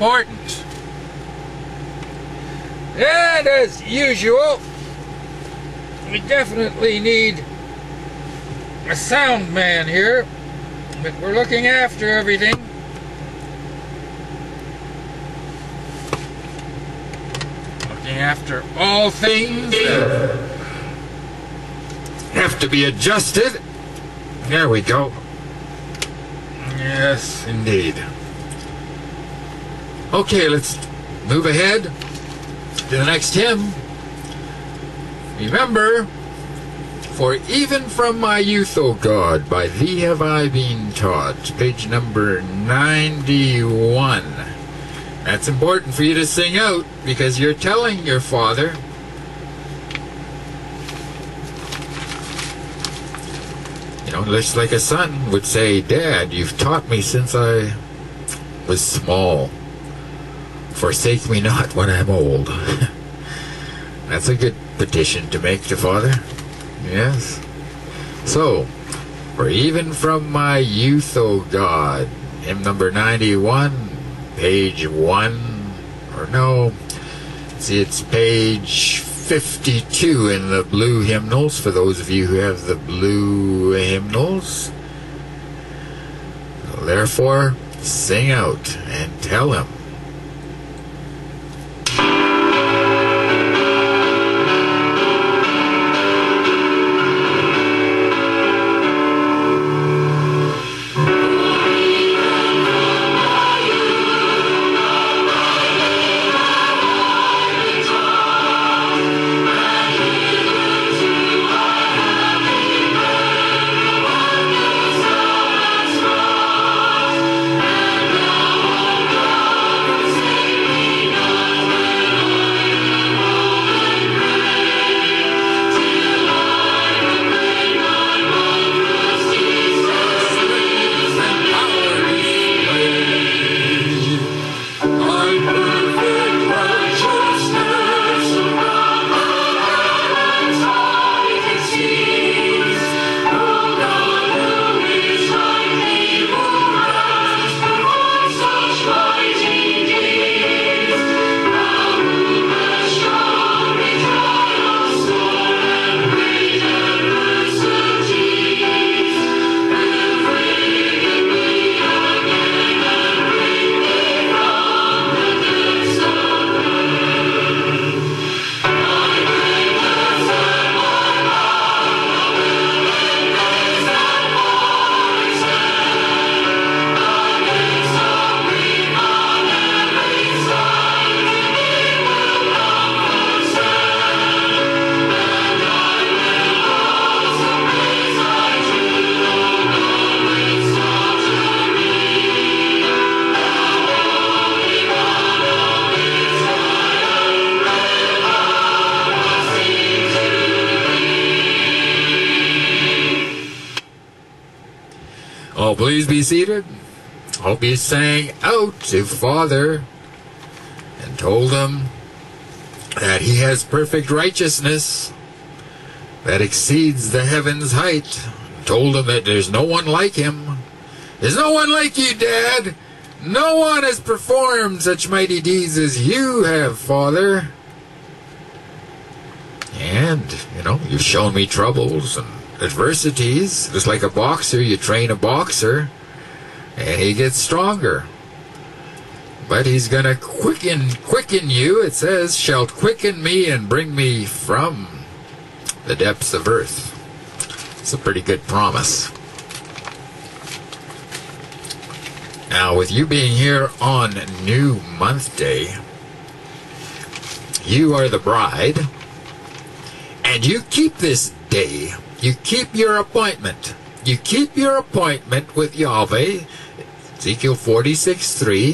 Important. And as usual, we definitely need a sound man here. But we're looking after everything. Looking after all things that have to be adjusted. There we go. Yes, indeed. Okay, let's move ahead to the next hymn. Remember, for even from my youth, O God, by thee have I been taught. Page number 91. That's important for you to sing out because you're telling your father. You know, just like a son would say, Dad, you've taught me since I was small. Forsake me not when I'm old. That's a good petition to make to Father. Yes. So, for even from my youth, O God, hymn number 91, page 1, or no, see, it's page 52 in the blue hymnals, for those of you who have the blue hymnals. Therefore, sing out and tell him. Seated. Hope you sang out to Father and told him that he has perfect righteousness that exceeds the heavens' height. Told him that there's no one like him. There's no one like you, Dad. No one has performed such mighty deeds as you have, Father. And, you know, you've shown me troubles and adversities. Just like a boxer, you train a boxer, he gets stronger. But he's gonna quicken quicken you, it says, shall quicken me and bring me from the depths of earth. It's a pretty good promise. Now, with you being here on New Month Day, you are the bride, and you keep this day. You keep your appointment. You keep your appointment with Yahweh, Ezekiel 46 3,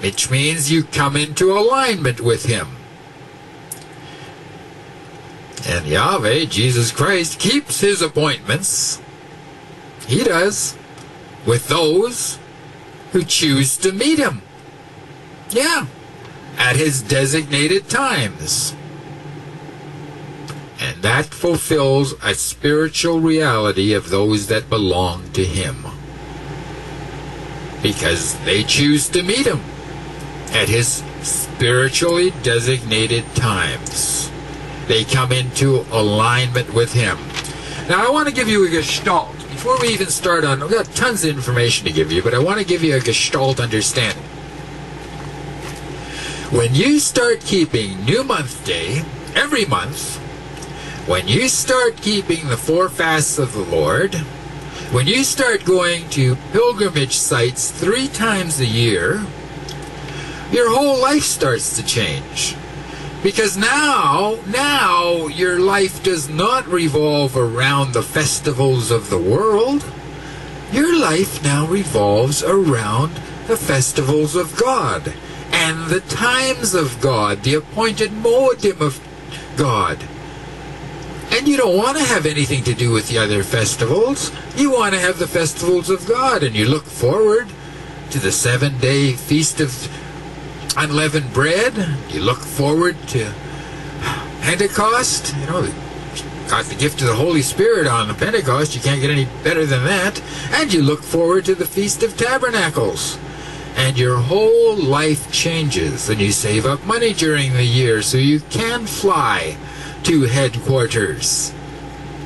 which means you come into alignment with Him. And Yahweh, Jesus Christ, keeps His appointments. He does. With those who choose to meet Him. Yeah. At His designated times. And that fulfills a spiritual reality of those that belong to Him. Because they choose to meet Him at His spiritually designated times. They come into alignment with Him. Now, I want to give you a gestalt. Before we even start on, I've got tons of information to give you, but I want to give you a gestalt understanding. When you start keeping New Month Day every month, when you start keeping the four fasts of the Lord, when you start going to pilgrimage sites three times a year, your whole life starts to change. Because now, now your life does not revolve around the festivals of the world. Your life now revolves around the festivals of God and the times of God, the appointed moedim of God. And you don't want to have anything to do with the other festivals. You want to have the festivals of God, and you look forward to the seven day feast of unleavened bread. You look forward to Pentecost. You know, got the gift of the Holy Spirit on the Pentecost. You can't get any better than that. And you look forward to the Feast of Tabernacles. And your whole life changes, and you save up money during the year so you can fly to headquarters.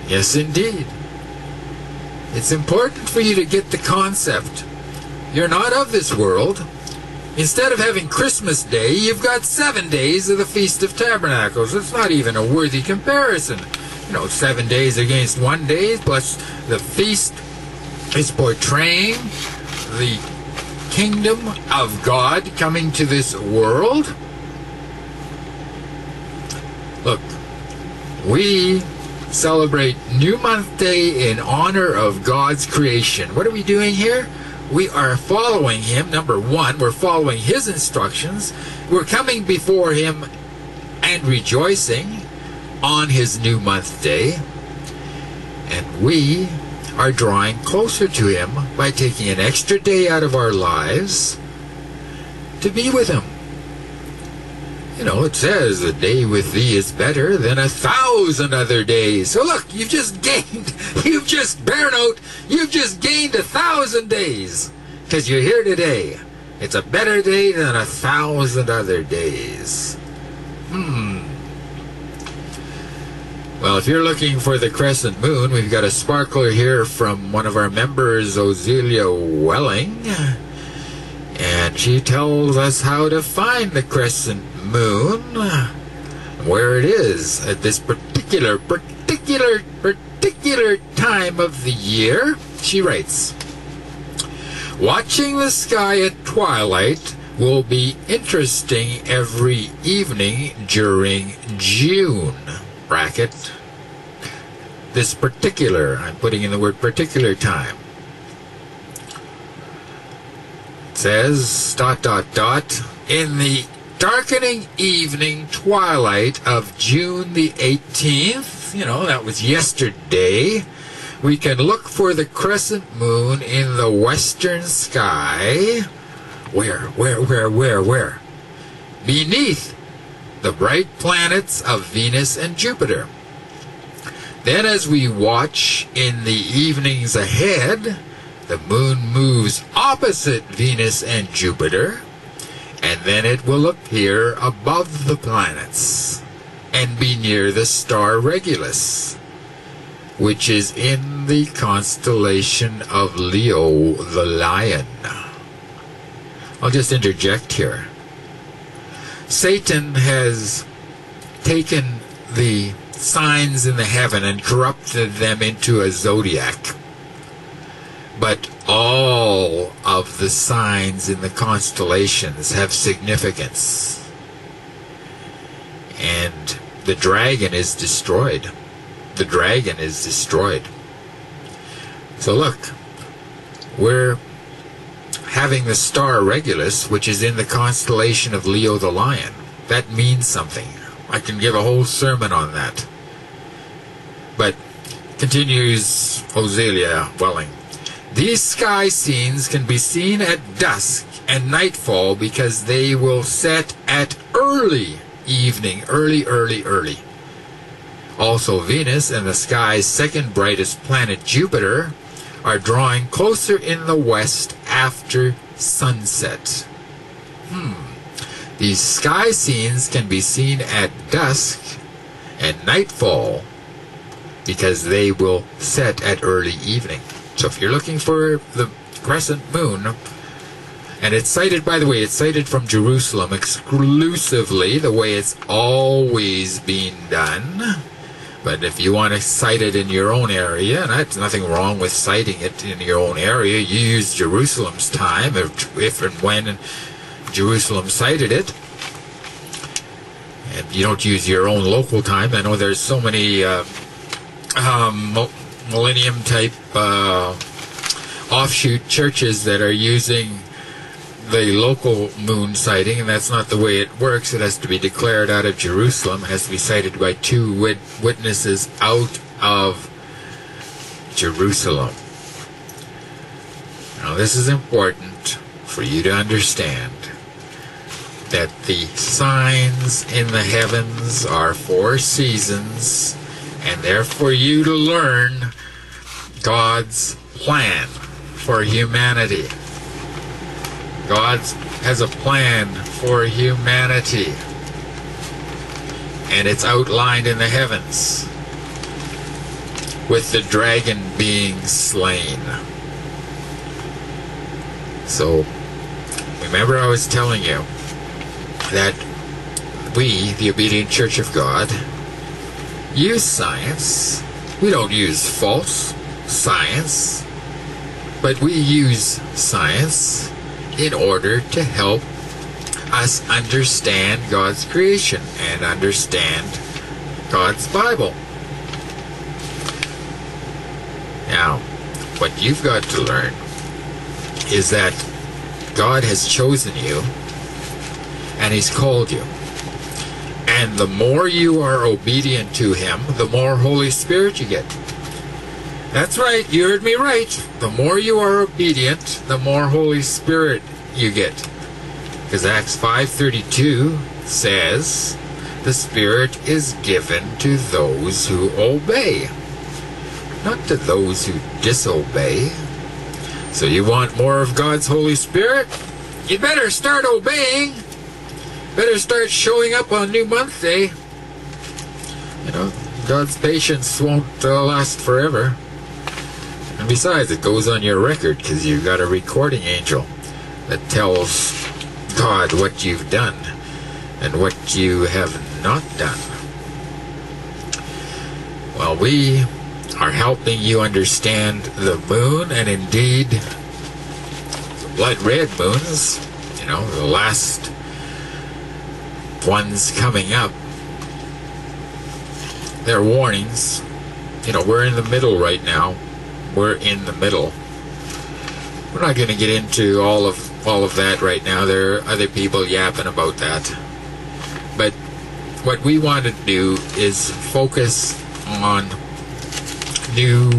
Yes, indeed. It's important for you to get the concept. You're not of this world. Instead of having Christmas Day, you've got seven days of the Feast of Tabernacles. It's not even a worthy comparison. You know, seven days against one day, plus the feast is portraying the kingdom of God coming to this world. Look, we celebrate New Month Day in honor of God's creation. What are we doing here? We are following Him. Number one, we're following His instructions. We're coming before Him and rejoicing on His New Month Day. And we are drawing closer to Him by taking an extra day out of our lives to be with Him. You know, it says a day with thee is better than a thousand other days. So look, you've just gained, you've just, bear note, you've just gained a thousand days because you're here today. It's a better day than a thousand other days. Hmm. Well, if you're looking for the crescent moon, we've got a sparkler here from one of our members, Ozelia Welling. And she tells us how to find the crescent moon, where it is at this particular, particular, particular time of the year. She writes, Watching the sky at twilight will be interesting every evening during June. Bracket. This particular, I'm putting in the word particular time. It says, dot, dot, dot, in the darkening evening twilight of June the 18th, you know, that was yesterday, we can look for the crescent moon in the western sky. Where, where, where, where, where? Beneath the bright planets of Venus and Jupiter. Then, as we watch in the evenings ahead, the moon moves opposite Venus and Jupiter, and then it will appear above the planets and be near the star Regulus, which is in the constellation of Leo the Lion. I'll just interject here. Satan has taken the signs in the heaven and corrupted them into a zodiac. But all of the signs in the constellations have significance. And the dragon is destroyed. The dragon is destroyed. So look, we're having the star Regulus, which is in the constellation of Leo the Lion. That means something. I can give a whole sermon on that. But continues Ozelia Welling. These sky scenes can be seen at dusk and nightfall because they will set at early evening, early, early, early. Also, Venus and the sky's second brightest planet, Jupiter, are drawing closer in the west after sunset. Hmm. These sky scenes can be seen at dusk and nightfall because they will set at early evening. So if you're looking for the crescent moon, and it's sighted, by the way, it's sighted from Jerusalem exclusively, the way it's always been done. But if you want to sight it in your own area, and that's nothing wrong with sighting it in your own area, you use Jerusalem's time, if, if and when Jerusalem sighted it. and you don't use your own local time. I know there's so many uh, um, millennium type uh, offshoot churches that are using the local moon sighting, and that's not the way it works. It has to be declared out of Jerusalem. It has to be sighted by two wit- witnesses out of Jerusalem. Now, this is important for you to understand that the signs in the heavens are for seasons, and they're for you to learn God's plan for humanity. God has a plan for humanity, and it's outlined in the heavens with the dragon being slain. So, remember, I was telling you that we, the obedient Church of God, use science. We don't use false science, but we use science in order to help us understand God's creation and understand God's Bible. Now, what you've got to learn is that God has chosen you and He's called you. And the more you are obedient to Him, the more Holy Spirit you get. That's right, you heard me right. The more you are obedient, the more Holy Spirit you get. Because Acts 5:32 says, "The Spirit is given to those who obey, not to those who disobey." So you want more of God's Holy Spirit? You better start obeying. Better start showing up on New Month Day. You know, God's patience won't uh, last forever. And besides, it goes on your record because you've got a recording angel that tells God what you've done and what you have not done. Well, we are helping you understand the moon and indeed the blood red moons, you know, the last ones coming up. They're warnings. You know, we're in the middle right now. We're in the middle. We're not going to get into all of all of that right now. There are other people yapping about that. But what we want to do is focus on new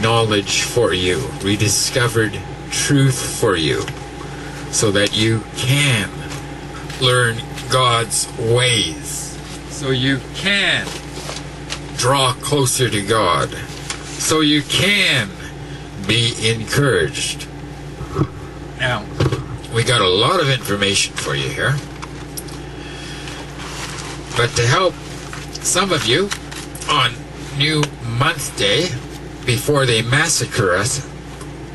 knowledge for you, rediscovered truth for you, so that you can learn God's ways, so you can draw closer to God, so you can be encouraged. Now, we got a lot of information for you here. But to help some of you on New Month Day before they massacre us,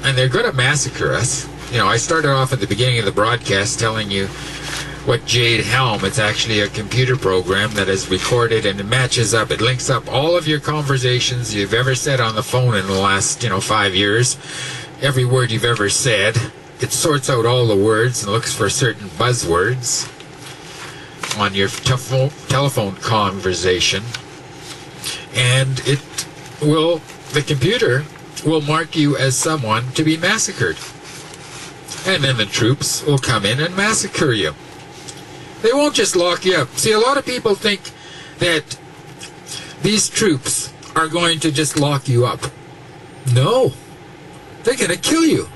and they're going to massacre us. You know, I started off at the beginning of the broadcast telling you what Jade Helm, it's actually a computer program that is recorded and it matches up, it links up all of your conversations you've ever said on the phone in the last, you know, five years. Every word you've ever said. It sorts out all the words and looks for certain buzzwords on your telephone conversation. And it will, the computer will mark you as someone to be massacred. And then the troops will come in and massacre you. They won't just lock you up. See, a lot of people think that these troops are going to just lock you up. No. They're going to kill you.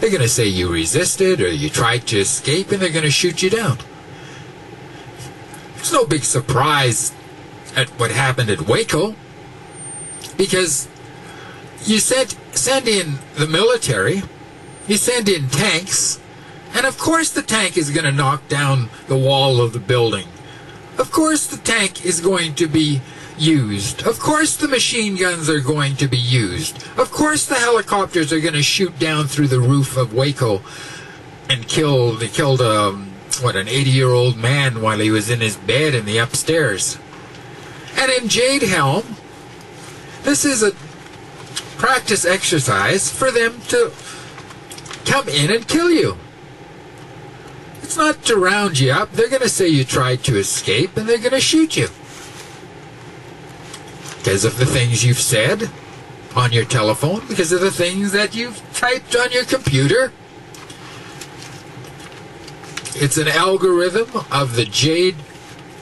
They're going to say you resisted or you tried to escape and they're going to shoot you down. It's no big surprise at what happened at Waco because you sent send in the military, you send in tanks, and of course the tank is going to knock down the wall of the building. Of course the tank is going to be used. Of course the machine guns are going to be used. Of course the helicopters are going to shoot down through the roof of Waco and kill they killed um what an 80-year-old man while he was in his bed in the upstairs. And in Jade Helm, this is a practice exercise for them to come in and kill you. It's not to round you up. They're going to say you tried to escape and they're going to shoot you. Because of the things you've said on your telephone, because of the things that you've typed on your computer. It's an algorithm of the Jade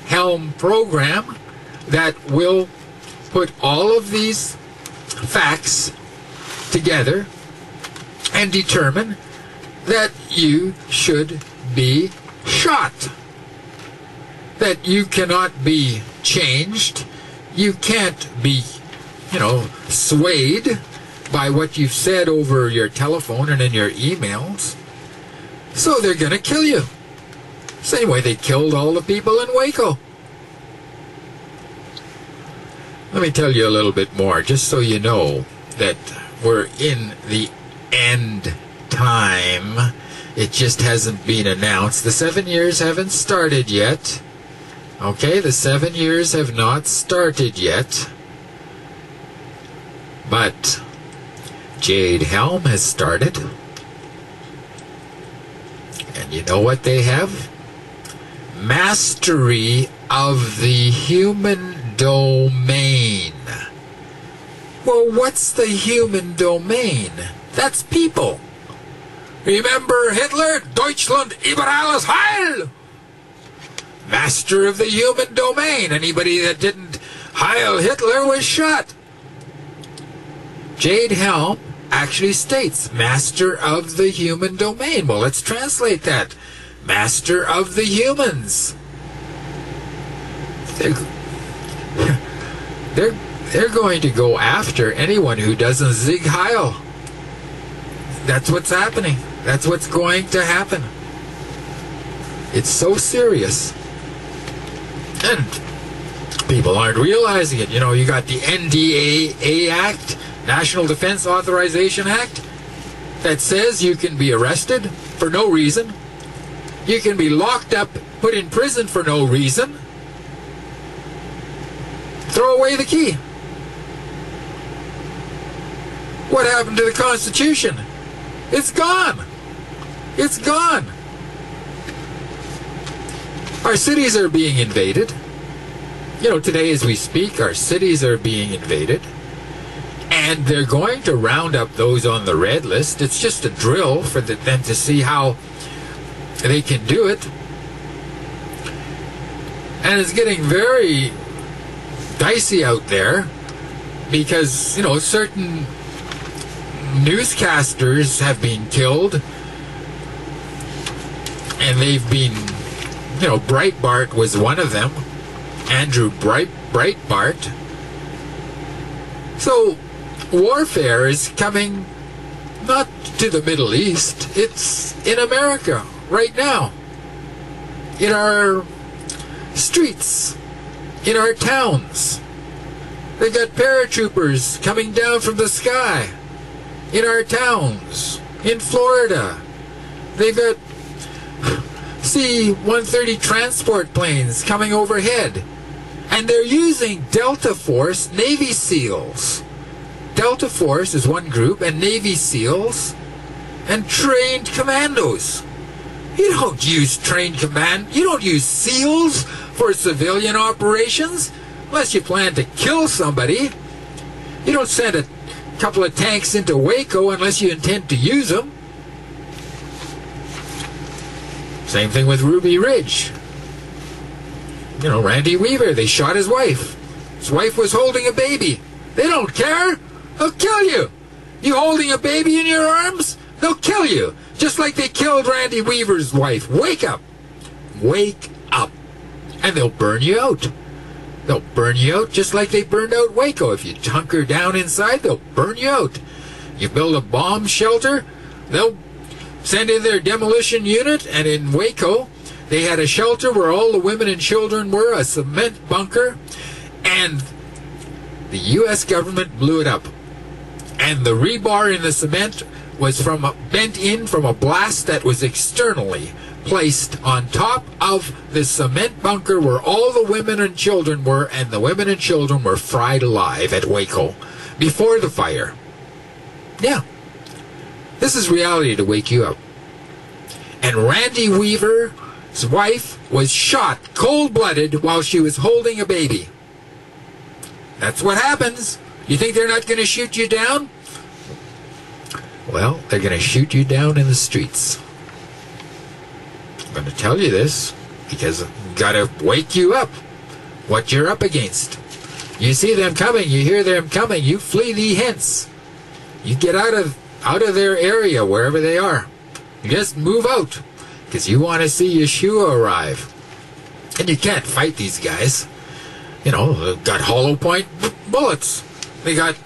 Helm program that will put all of these facts together and determine that you should be shot. That you cannot be changed. You can't be, you know, swayed by what you've said over your telephone and in your emails. So they're going to kill you. Same way they killed all the people in Waco. Let me tell you a little bit more, just so you know that we're in the end time. It just hasn't been announced. The seven years haven't started yet. Okay, the seven years have not started yet. But Jade Helm has started. And you know what they have? Mastery of the human domain. Well, what's the human domain? That's people. Remember Hitler? Deutschland über alles Heil! Master of the human domain. Anybody that didn't Heil Hitler was shot. Jade Helm actually states Master of the human domain. Well, let's translate that. Master of the humans. They're, they're, they're going to go after anyone who doesn't Sieg Heil. That's what's happening. That's what's going to happen. It's so serious. And people aren't realizing it. You know, you got the NDAA Act, National Defense Authorization Act, that says you can be arrested for no reason. You can be locked up, put in prison for no reason. Throw away the key. What happened to the Constitution? It's gone. It's gone. Our cities are being invaded. You know, today as we speak, our cities are being invaded. And they're going to round up those on the red list. It's just a drill for the, them to see how they can do it. And it's getting very dicey out there because, you know, certain newscasters have been killed and they've been, you know, Breitbart was one of them. Andrew Bright, Breitbart. So, warfare is coming not to the Middle East, it's in America right now. In our streets, in our towns. They've got paratroopers coming down from the sky in our towns, in Florida. They've got C 130 transport planes coming overhead. And they're using Delta Force Navy SEALs. Delta Force is one group, and Navy SEALs and trained commandos. You don't use trained command. You don't use SEALs for civilian operations unless you plan to kill somebody. You don't send a couple of tanks into Waco unless you intend to use them. Same thing with Ruby Ridge. You know, Randy Weaver, they shot his wife. His wife was holding a baby. They don't care. They'll kill you. You holding a baby in your arms? They'll kill you. Just like they killed Randy Weaver's wife. Wake up. Wake up. And they'll burn you out. They'll burn you out just like they burned out Waco. If you hunker down inside, they'll burn you out. You build a bomb shelter, they'll send in their demolition unit, and in Waco, they had a shelter where all the women and children were, a cement bunker, and the U.S. government blew it up. And the rebar in the cement was from a, bent in from a blast that was externally placed on top of the cement bunker where all the women and children were, and the women and children were fried alive at Waco before the fire. Yeah. This is reality to wake you up. And Randy Weaver's wife was shot cold blooded while she was holding a baby. That's what happens. You think they're not going to shoot you down? Well, they're going to shoot you down in the streets. I'm going to tell you this because I've got to wake you up what you're up against. You see them coming, you hear them coming, you flee thee hence. You get out of out of their area wherever they are. Just move out because you want to see Yeshua arrive. And you can't fight these guys. You know, they've got hollow point bullets. They got,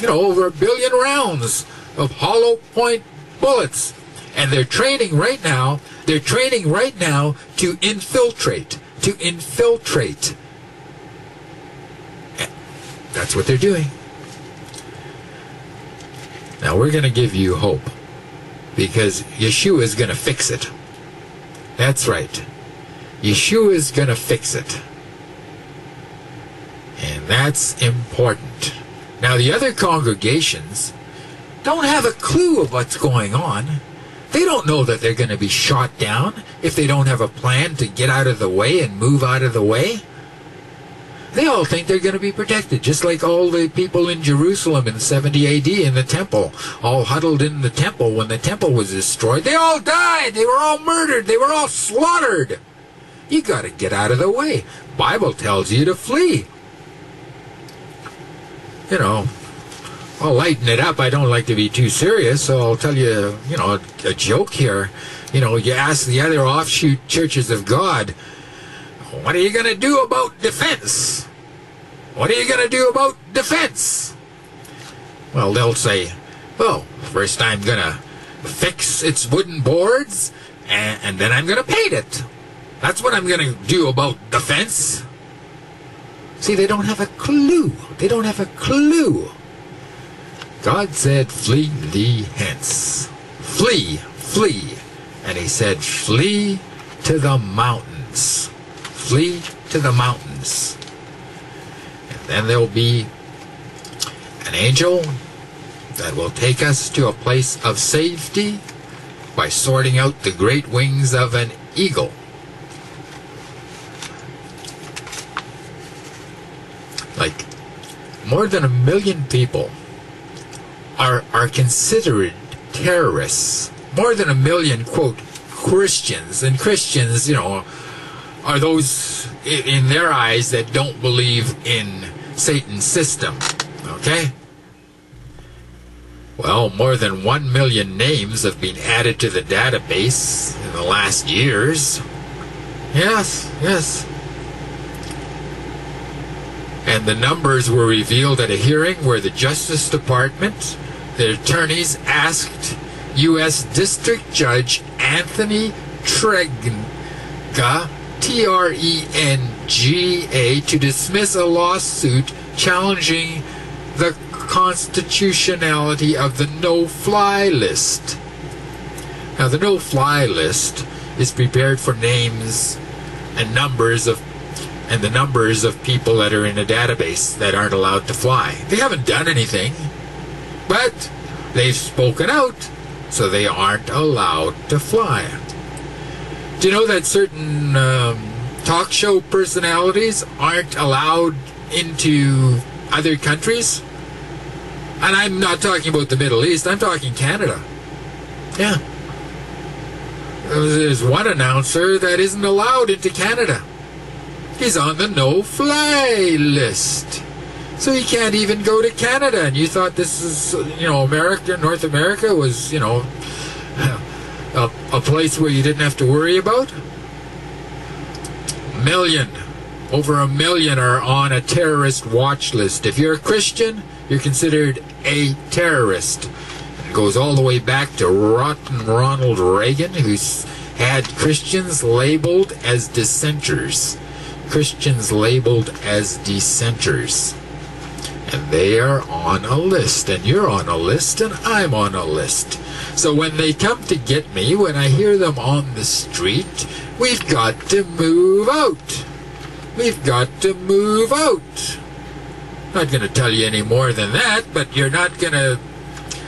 you know, over a billion rounds of hollow point bullets. And they're training right now, they're training right now to infiltrate. To infiltrate. That's what they're doing. Now we're going to give you hope because Yeshua is going to fix it. That's right. Yeshua is going to fix it. And that's important. Now, the other congregations don't have a clue of what's going on. They don't know that they're going to be shot down if they don't have a plan to get out of the way and move out of the way. They all think they're going to be protected, just like all the people in Jerusalem in 70 AD in the temple, all huddled in the temple when the temple was destroyed. They all died. They were all murdered. They were all slaughtered. You got to get out of the way. Bible tells you to flee. You know, I'll lighten it up. I don't like to be too serious, so I'll tell you, you know, a, a joke here. You know, you ask the other offshoot churches of God, what are you going to do about defense? What are you going to do about defense? Well, they'll say, well, first I'm going to fix its wooden boards, and, and then I'm going to paint it. That's what I'm going to do about defense. See, they don't have a clue. They don't have a clue. God said, Flee thee hence. Flee, flee. And he said, Flee to the mountains. Flee to the mountains. And then there'll be an angel that will take us to a place of safety by sorting out the great wings of an eagle. Like more than a million people are are considered terrorists. More than a million quote Christians and Christians, you know, are those in their eyes that don't believe in Satan's system. Okay? Well, more than one million names have been added to the database in the last years. Yes, yes. And the numbers were revealed at a hearing where the Justice Department, the attorneys asked U.S. District Judge Anthony Trenga, to dismiss a lawsuit challenging the constitutionality of the no fly list. Now, the no fly list is prepared for names and numbers of and the numbers of people that are in a database that aren't allowed to fly. They haven't done anything, but they've spoken out, so they aren't allowed to fly. Do you know that certain um, talk show personalities aren't allowed into other countries? And I'm not talking about the Middle East, I'm talking Canada. Yeah. There's one announcer that isn't allowed into Canada. He's on the no fly list. So he can't even go to Canada. And you thought this is, you know, America, North America was, you know, a, a place where you didn't have to worry about? Million. Over a million are on a terrorist watch list. If you're a Christian, you're considered a terrorist. It goes all the way back to rotten Ronald Reagan, who's had Christians labeled as dissenters. Christians labeled as dissenters. And they are on a list, and you're on a list, and I'm on a list. So when they come to get me, when I hear them on the street, we've got to move out. We've got to move out. Not going to tell you any more than that, but you're not going to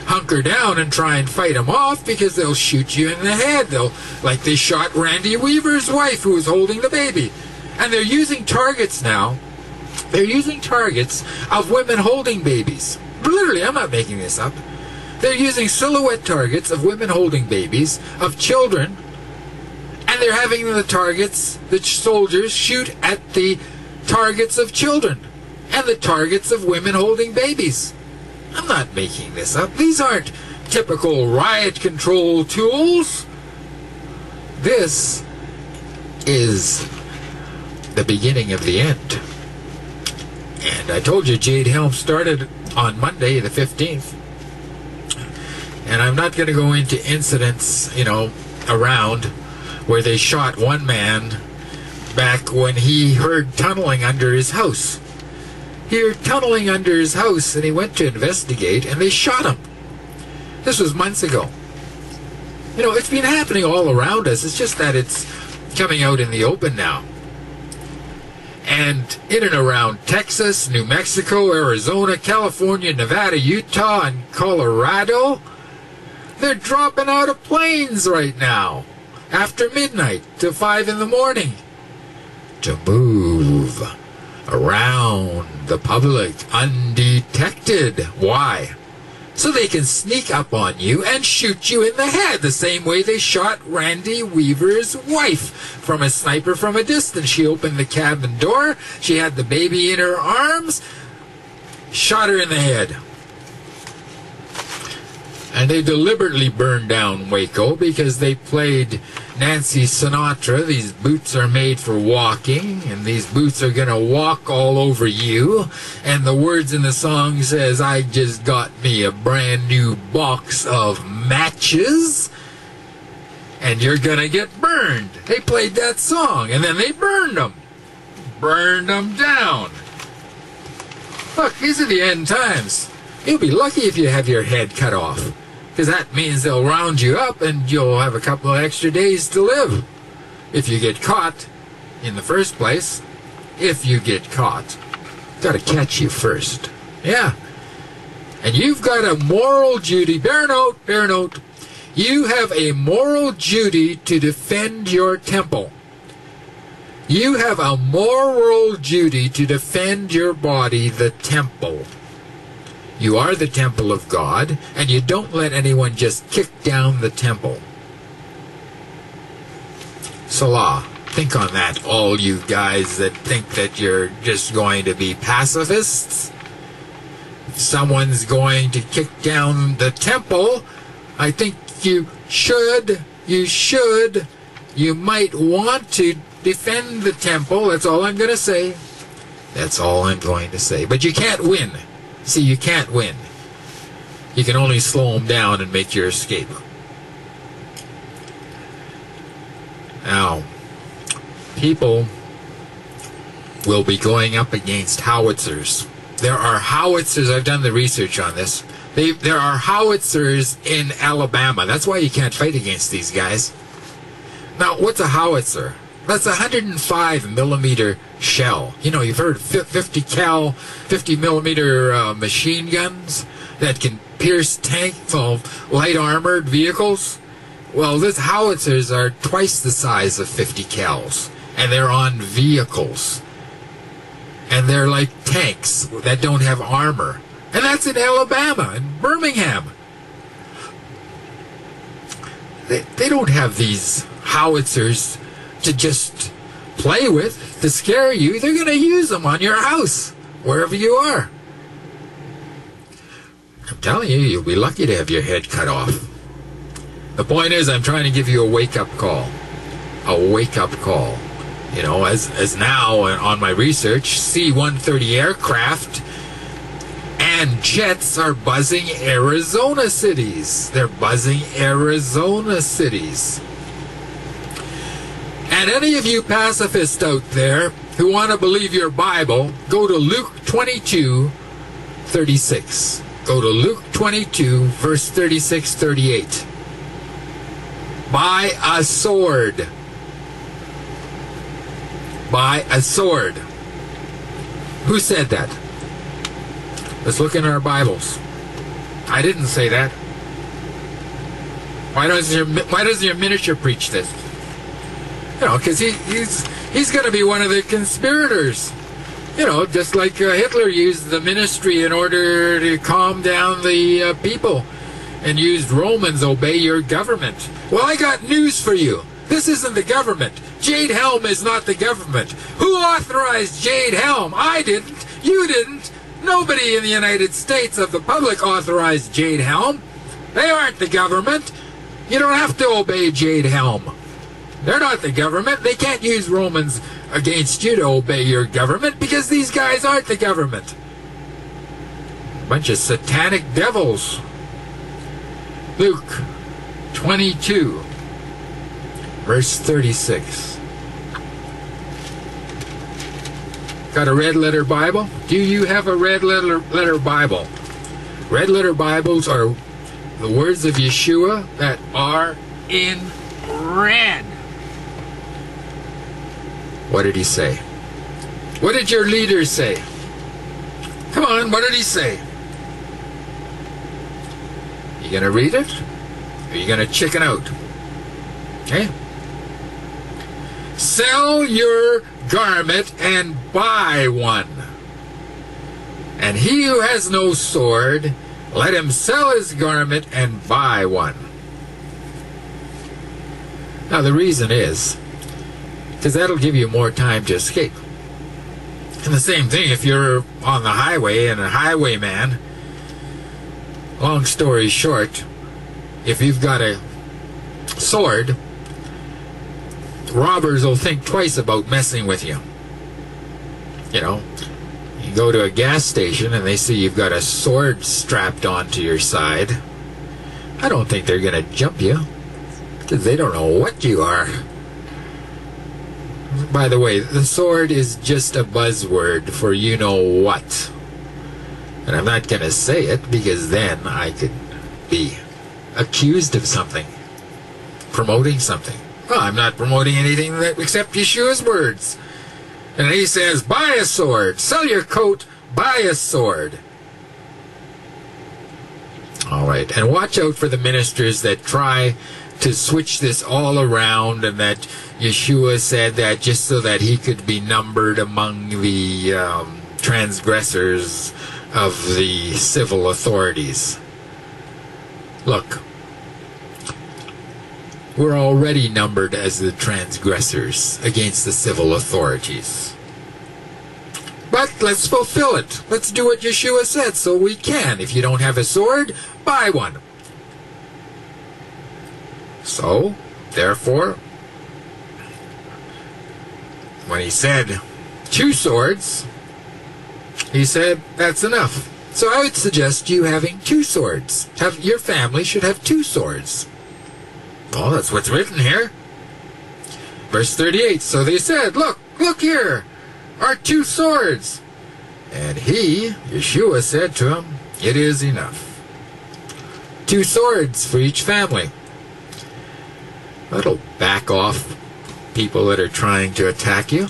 hunker down and try and fight them off because they'll shoot you in the head. They'll like they shot Randy Weaver's wife who was holding the baby. And they're using targets now. They're using targets of women holding babies. Literally, I'm not making this up. They're using silhouette targets of women holding babies, of children, and they're having the targets, the soldiers, shoot at the targets of children and the targets of women holding babies. I'm not making this up. These aren't typical riot control tools. This is the beginning of the end. And I told you Jade Helm started on Monday, the 15th. And I'm not going to go into incidents, you know, around where they shot one man back when he heard tunneling under his house. He heard tunneling under his house and he went to investigate and they shot him. This was months ago. You know, it's been happening all around us. It's just that it's coming out in the open now. And in and around Texas, New Mexico, Arizona, California, Nevada, Utah, and Colorado, they're dropping out of planes right now after midnight to 5 in the morning to move around the public undetected. Why? So they can sneak up on you and shoot you in the head the same way they shot Randy Weaver's wife from a sniper from a distance. She opened the cabin door, she had the baby in her arms, shot her in the head. And they deliberately burned down Waco because they played Nancy Sinatra. These boots are made for walking, and these boots are going to walk all over you. And the words in the song says, I just got me a brand new box of matches. And you're going to get burned. They played that song, and then they burned them. Burned them down. Look, these are the end times. You'll be lucky if you have your head cut off because that means they'll round you up and you'll have a couple of extra days to live. If you get caught in the first place, if you get caught, gotta catch you first. Yeah. And you've got a moral duty. Bear note, bear note. You have a moral duty to defend your temple. You have a moral duty to defend your body, the temple. You are the temple of God, and you don't let anyone just kick down the temple. Selah. Think on that, all you guys that think that you're just going to be pacifists. If someone's going to kick down the temple, I think you should, you should, you might want to defend the temple. That's all I'm going to say. That's all I'm going to say. But you can't win. See, you can't win. You can only slow them down and make your escape. Now, people will be going up against howitzers. There are howitzers, I've done the research on this. They, there are howitzers in Alabama. That's why you can't fight against these guys. Now, what's a howitzer? That's a 105 millimeter shell. You know, you've heard 50 cal, 50 millimeter uh, machine guns that can pierce tanks of light armored vehicles. Well, these howitzers are twice the size of 50 cals, and they're on vehicles. And they're like tanks that don't have armor. And that's in Alabama, in Birmingham. They, they don't have these howitzers to just play with, to scare you. They're going to use them on your house, wherever you are. I'm telling you, you'll be lucky to have your head cut off. The point is, I'm trying to give you a wake up call. A wake up call. You know, as, as now uh, on my research, C 130 aircraft and jets are buzzing Arizona cities. They're buzzing Arizona cities. And any of you pacifists out there who want to believe your Bible, go to Luke 22, 36. Go to Luke 22, verse 36, 38. Buy a sword. Buy a sword. Who said that? Let's look in our Bibles. I didn't say that. Why does your Why does your minister preach this? You know, because he, he's he's going to be one of the conspirators. You know, just like uh, Hitler used the ministry in order to calm down the uh, people, and used Romans obey your government. Well, I got news for you. This isn't the government. Jade Helm is not the government. Who authorized Jade Helm? I didn't. You didn't. Nobody in the United States of the public authorized Jade Helm. They aren't the government. You don't have to obey Jade Helm. They're not the government. They can't use Romans against you to obey your government because these guys aren't the government. Bunch of satanic devils. Luke 22, verse 36. Got a red letter Bible? Do you have a red letter, letter Bible? Red letter Bibles are the words of Yeshua that are in red. What did he say? What did your leader say? Come on, what did he say? You gonna read it? Are you gonna chicken out? Okay? Sell your garment and buy one. And he who has no sword, let him sell his garment and buy one. Now, the reason is because that'll give you more time to escape. And the same thing if you're on the highway and a highwayman, long story short, if you've got a sword, robbers will think twice about messing with you. You know, you go to a gas station and they see you've got a sword strapped onto your side. I don't think they're going to jump you because they don't know what you are. By the way, the sword is just a buzzword for you know what. And I'm not going to say it because then I could be accused of something, promoting something. Well, I'm not promoting anything that, except Yeshua's words. And he says, buy a sword, sell your coat, buy a sword. All right, and watch out for the ministers that try to switch this all around and that Yeshua said that just so that he could be numbered among the um, transgressors of the civil authorities. Look, we're already numbered as the transgressors against the civil authorities. But let's fulfill it. Let's do what Yeshua said so we can. If you don't have a sword, buy one. So, therefore, when he said two swords, he said that's enough. So I would suggest you having two swords. Have your family should have two swords. Well, that's what's written here. Verse 38. So they said, Look, look here, our two swords. And he, Yeshua, said to him, It is enough. Two swords for each family. That'll back off people that are trying to attack you.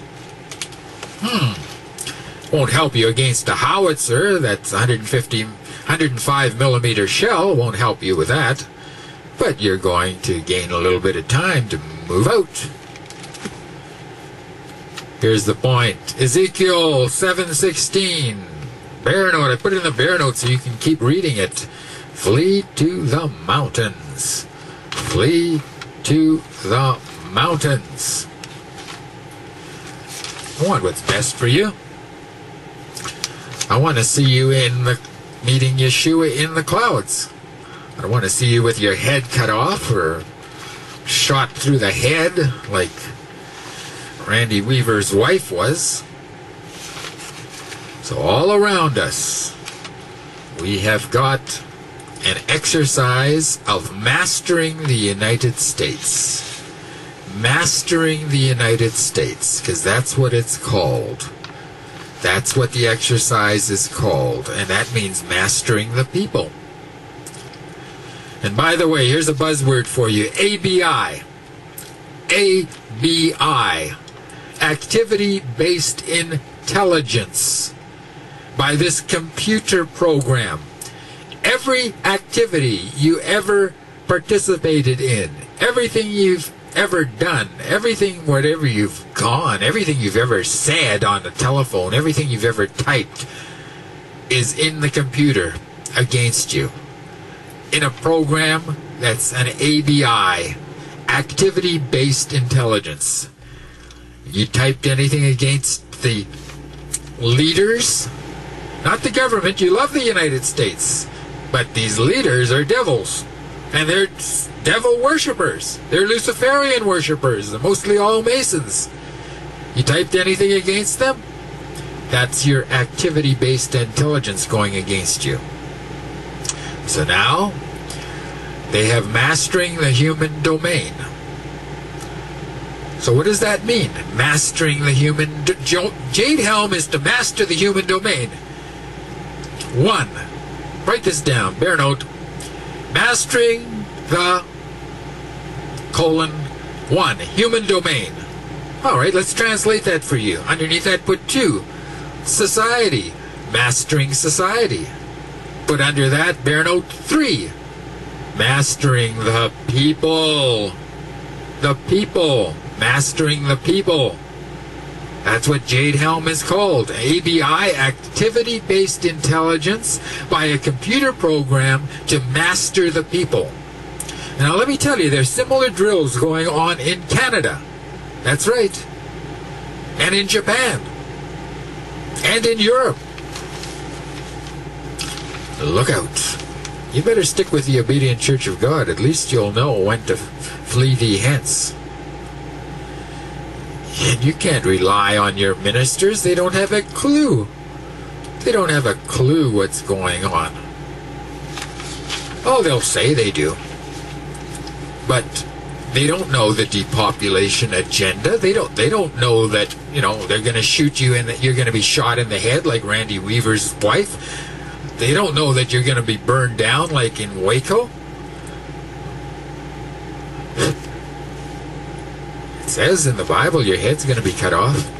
Hmm. Won't help you against a howitzer that's 150, 105 millimeter shell. Won't help you with that. But you're going to gain a little bit of time to move out. Here's the point. Ezekiel 7:16. Bear note. I put it in the bear note so you can keep reading it. Flee to the mountains. Flee to the mountains. I want what's best for you. I want to see you in the meeting Yeshua in the clouds. I don't want to see you with your head cut off or shot through the head like Randy Weaver's wife was. So, all around us, we have got an exercise of mastering the United States. Mastering the United States, because that's what it's called. That's what the exercise is called, and that means mastering the people. And by the way, here's a buzzword for you ABI. ABI. Activity based intelligence. By this computer program, every activity you ever participated in, everything you've ever done, everything, whatever you've gone, everything you've ever said on the telephone, everything you've ever typed is in the computer against you. In a program that's an ABI, activity based intelligence. You typed anything against the leaders, not the government. You love the United States, but these leaders are devils, and they're devil worshippers. They're Luciferian worshippers, mostly all Masons. You typed anything against them? That's your activity based intelligence going against you. So now, they have mastering the human domain. So what does that mean? Mastering the human... Jade Helm is to master the human domain. One. Write this down. Bear note. Mastering the colon one. Human domain. All right, let's translate that for you. Underneath that, put two. Society. Mastering society. Put under that, bear note three. Mastering the people. The people. Mastering the people. That's what Jade Helm is called. ABI, Activity Based Intelligence by a computer program to master the people. Now, let me tell you, there's similar drills going on in Canada. That's right. And in Japan. And in Europe. Look out. You better stick with the obedient church of God. At least you'll know when to flee thee hence. And you can't rely on your ministers. They don't have a clue. They don't have a clue what's going on. Oh, they'll say they do. But they don't know the depopulation agenda. They don't they don't know that, you know, they're going to shoot you and that you're going to be shot in the head like Randy Weaver's wife. They don't know that you're going to be burned down like in Waco. Says in the Bible your head's going to be cut off.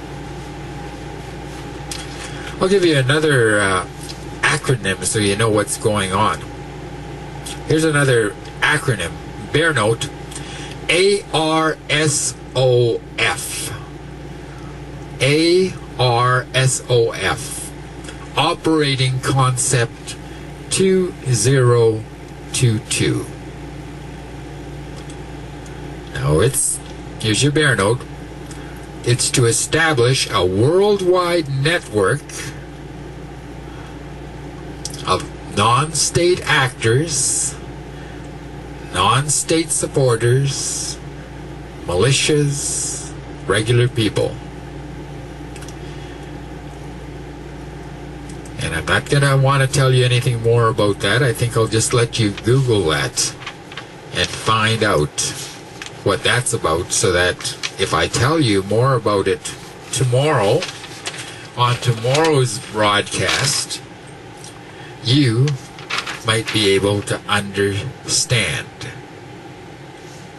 I'll give you another uh, acronym so you know what's going on. Here's another acronym. Bear note A R S O F. A R S O F. Operating Concept 2022. Now it's, here's your bear note. It's to establish a worldwide network of non state actors, non state supporters, militias, regular people. And I'm not going to want to tell you anything more about that. I think I'll just let you Google that and find out what that's about so that if I tell you more about it tomorrow on tomorrow's broadcast, you might be able to understand.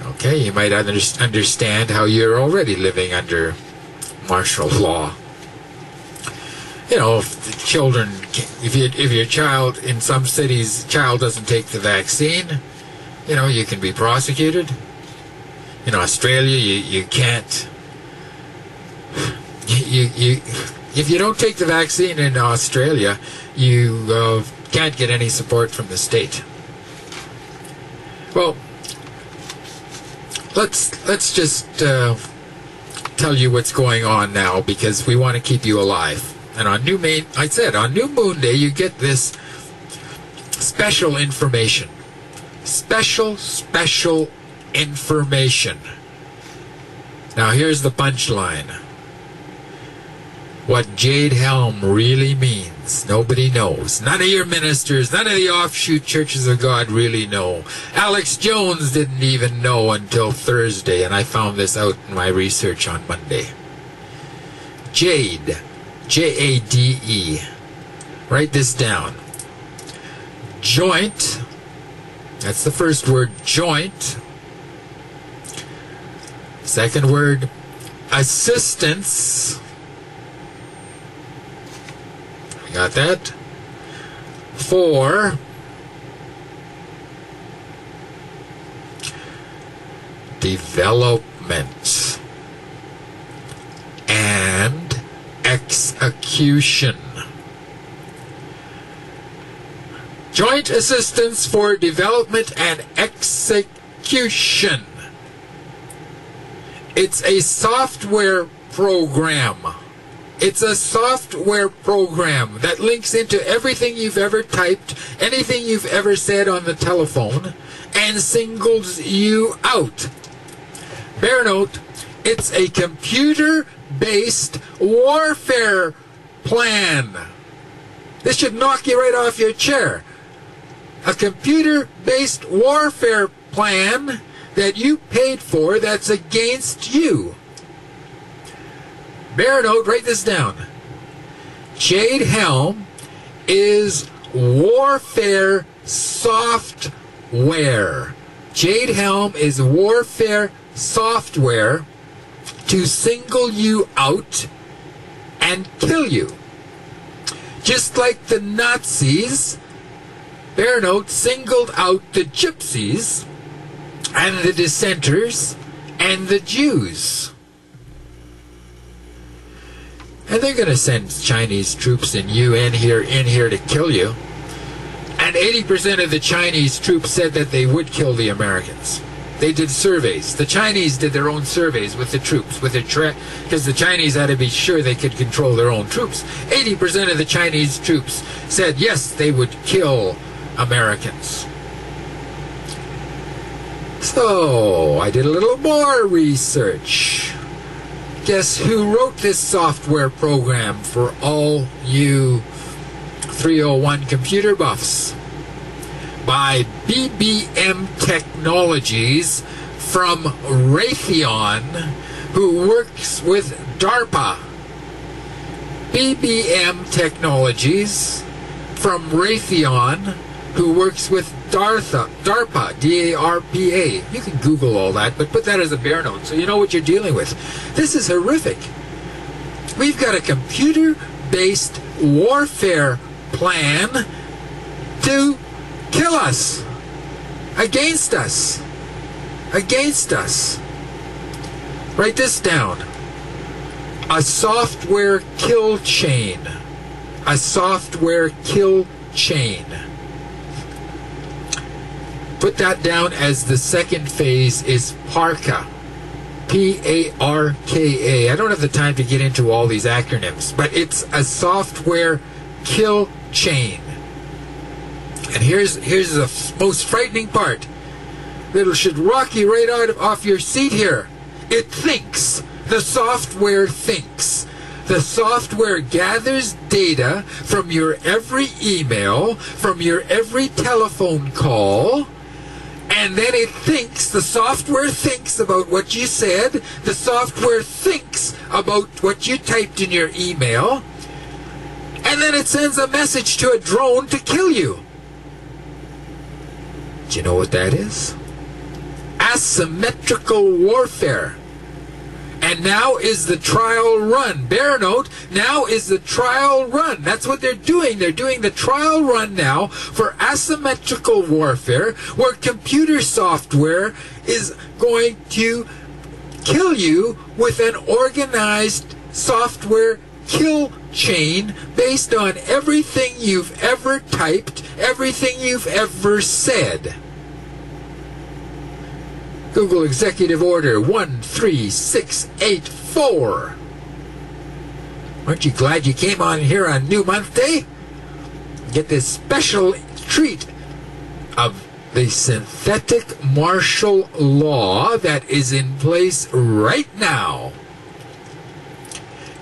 Okay, you might under- understand how you're already living under martial law. You know, if the children, if you if your child in some cities child doesn't take the vaccine, you know you can be prosecuted. In Australia, you you can't. You you if you don't take the vaccine in Australia, you uh, can't get any support from the state. Well, let's let's just uh, tell you what's going on now because we want to keep you alive. And on New Moon, I said on New Moon Day, you get this special information, special special information. Now here's the punchline. What Jade Helm really means, nobody knows. None of your ministers, none of the offshoot churches of God really know. Alex Jones didn't even know until Thursday, and I found this out in my research on Monday. Jade, J A D E. Write this down. Joint, that's the first word, joint. Second word, assistance. Got that. For development and execution. Joint assistance for development and execution. It's a software program. It's a software program that links into everything you've ever typed, anything you've ever said on the telephone, and singles you out. Bear note, it's a computer based warfare plan. This should knock you right off your chair. A computer based warfare plan that you paid for that's against you. Bear note, write this down. Jade Helm is warfare software. Jade Helm is warfare software to single you out and kill you. Just like the Nazis, bear note, singled out the gypsies and the dissenters and the Jews. And they're going to send Chinese troops and UN here in here to kill you. And 80% of the Chinese troops said that they would kill the Americans. They did surveys. The Chinese did their own surveys with the troops, with the because the Chinese had to be sure they could control their own troops. 80% of the Chinese troops said yes, they would kill Americans. So, I did a little more research. Guess who wrote this software program for all you 301 computer buffs? By BBN Technologies from Raytheon, who works with DARPA. BBN Technologies from Raytheon, who works with DARPA, DARPA, D-A-R-P-A. You can Google all that, but put that as a bare note so you know what you're dealing with. This is horrific. We've got a computer-based warfare plan to kill us, against us, against us. Write this down. A software kill chain. A software kill chain. Put that down as the second phase is PARCA. P A R K A. I don't have the time to get into all these acronyms, but it's a software kill chain. And here's here's the most frightening part. That should rock you right out of, off your seat here. It thinks. The software thinks. The software gathers data from your every email, from your every telephone call, and then it thinks, the software thinks about what you said, the software thinks about what you typed in your email, and then it sends a message to a drone to kill you. Do you know what that is? Asymmetrical warfare. And now is the trial run. Bear note, now is the trial run. That's what they're doing. They're doing the trial run now for asymmetrical warfare, where computer software is going to kill you with an organized software kill chain based on everything you've ever typed, everything you've ever said. Google Executive Order 13684. Aren't you glad you came on here on New Month Day? Get this special treat of the synthetic martial law that is in place right now.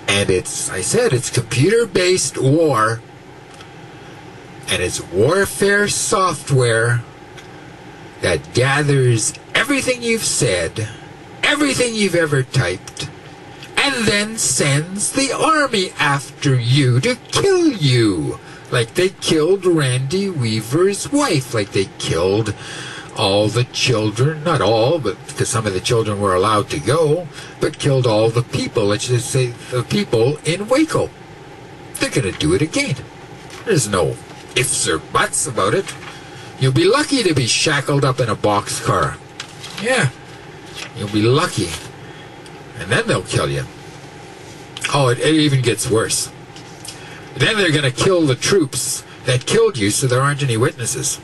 And it's, I said, it's computer based war. And it's warfare software that gathers everything you've said, everything you've ever typed, and then sends the army after you to kill you. Like they killed Randy Weaver's wife, like they killed all the children, not all, but because some of the children were allowed to go, but killed all the people, let's just say the people in Waco. They're going to do it again. There's no ifs or buts about it. You'll be lucky to be shackled up in a boxcar. Yeah. You'll be lucky. And then they'll kill you. Oh, it, it even gets worse. Then they're going to kill the troops that killed you so there aren't any witnesses.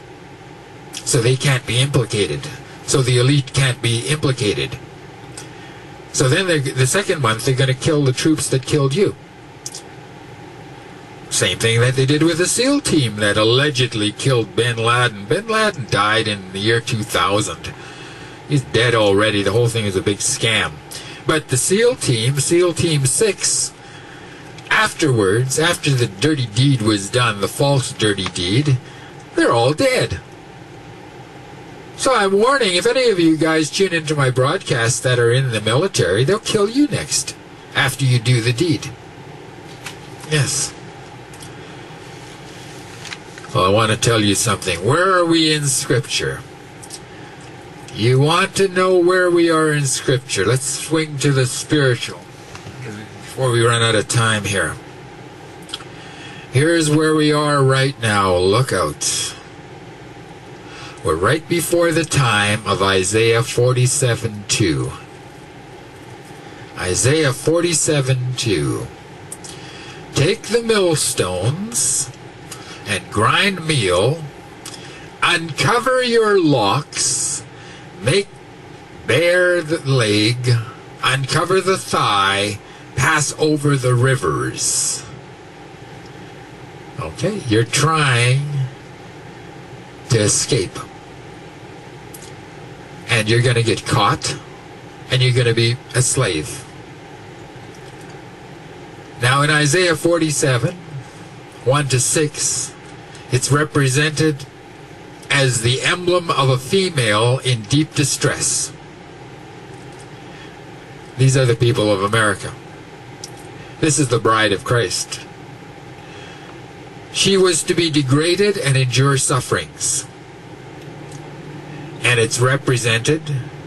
So they can't be implicated. So the elite can't be implicated. So then the second month they're going to kill the troops that killed you. Same thing that they did with the SEAL team that allegedly killed Bin Laden. Bin Laden died in the year 2000. He's dead already. The whole thing is a big scam. But the SEAL team, SEAL Team 6, afterwards, after the dirty deed was done, the false dirty deed, they're all dead. So I'm warning if any of you guys tune into my broadcasts that are in the military, they'll kill you next after you do the deed. Yes. Well, I want to tell you something. Where are we in Scripture? You want to know where we are in Scripture. Let's swing to the spiritual before we run out of time here. Here's where we are right now. Look out. We're right before the time of Isaiah 47 2. Isaiah 47 2. Take the millstones and grind meal, uncover your locks, make bare the leg, uncover the thigh, pass over the rivers. Okay, you're trying to escape. And you're going to get caught, and you're going to be a slave. Now, in Isaiah 47, 1 to 6, it's represented as the emblem of a female in deep distress. These are the people of America. This is the bride of Christ. She was to be degraded and endure sufferings. And it's represented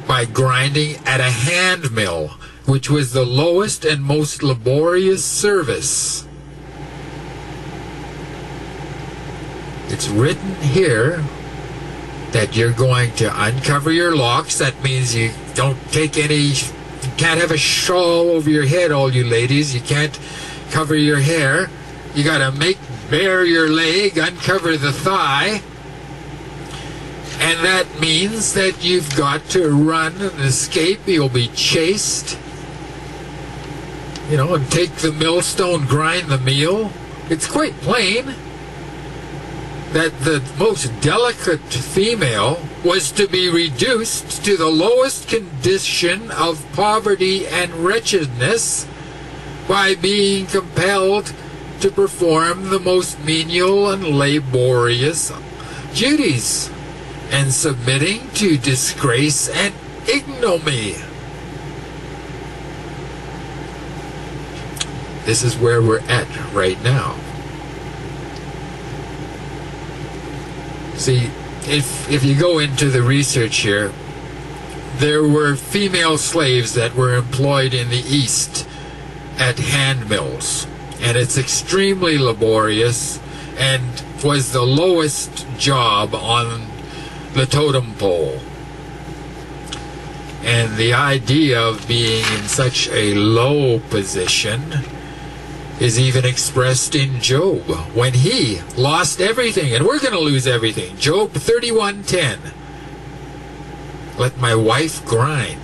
by grinding at a hand mill, which was the lowest and most laborious service. It's written here that you're going to uncover your locks. That means you don't take any, you can't have a shawl over your head, all you ladies. You can't cover your hair. You got to make bare your leg, uncover the thigh. And that means that you've got to run and escape. You'll be chased. You know, and take the millstone, grind the meal. It's quite plain that the most delicate female was to be reduced to the lowest condition of poverty and wretchedness by being compelled to perform the most menial and laborious duties and submitting to disgrace and ignominy. This is where we're at right now. See, if if you go into the research here, there were female slaves that were employed in the East at hand mills, and it's extremely laborious and was the lowest job on the totem pole. And the idea of being in such a low position is even expressed in Job when he lost everything and we're going to lose everything. Job 31:10. Let my wife grind.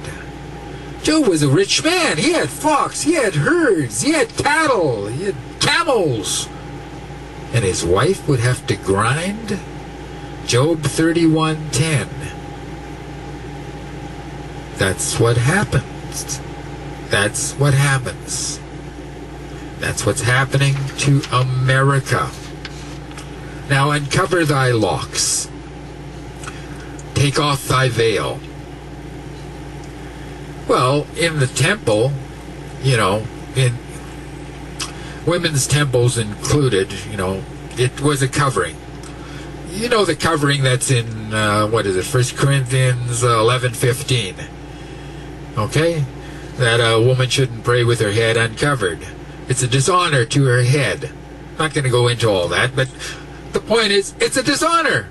Job was a rich man. He had flocks, he had herds, he had cattle, he had camels. And his wife would have to grind? Job 31:10. That's what happens. That's what happens. That's what's happening to America. Now uncover thy locks. Take off thy veil. Well, in the temple, you know, in women's temples included, you know, it was a covering. You know the covering that's in uh, what is it, First Corinthians uh, eleven fifteen. Okay, that a woman shouldn't pray with her head uncovered. It's a dishonor to her head. Not going to go into all that, but the point is, it's a dishonor.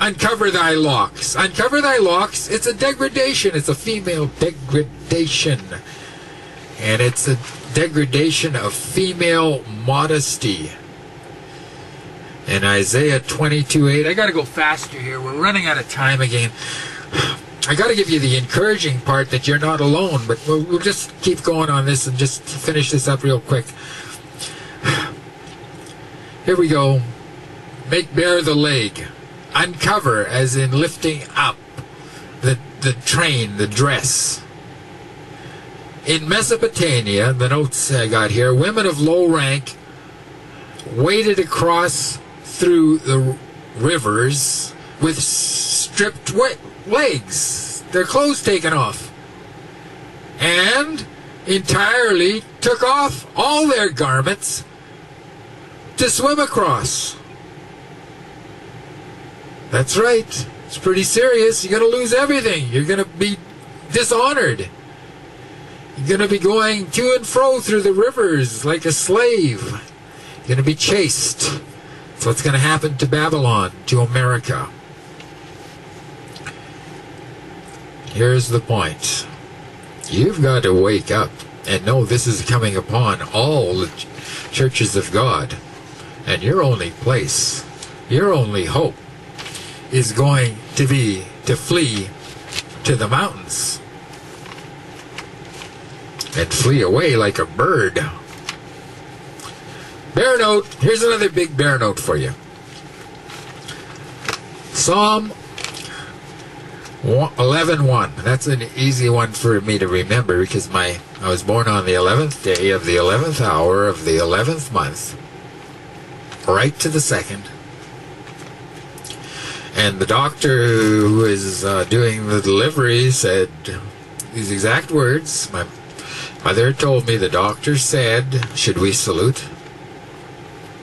uncover thy locks. Uncover thy locks. It's a degradation. It's a female degradation. And it's a degradation of female modesty. In Isaiah 22 8, I got to go faster here. We're running out of time again. I got to give you the encouraging part that you're not alone, but we'll, we'll just keep going on this and just finish this up real quick. Here we go. Make bare the leg. Uncover, as in lifting up the, the train, the dress. In Mesopotamia, the notes I got here, women of low rank waded across through the rivers with stripped wa- legs, their clothes taken off, and entirely took off all their garments to swim across. That's right. It's pretty serious. You're going to lose everything. You're going to be dishonored. You're going to be going to and fro through the rivers like a slave. You're going to be chased. That's what's going to happen to Babylon, to America. Here's the point. You've got to wake up and know this is coming upon all the ch- churches of God. And your only place, your only hope, is going to be to flee to the mountains and flee away like a bird. Bear note. Here's another big bear note for you. Psalm 11.1. That's an easy one for me to remember because my I was born on the 11th day of the 11th hour of the 11th month, right to the second. And the doctor who is uh, doing the delivery said these exact words. My mother told me the doctor said, Should we salute?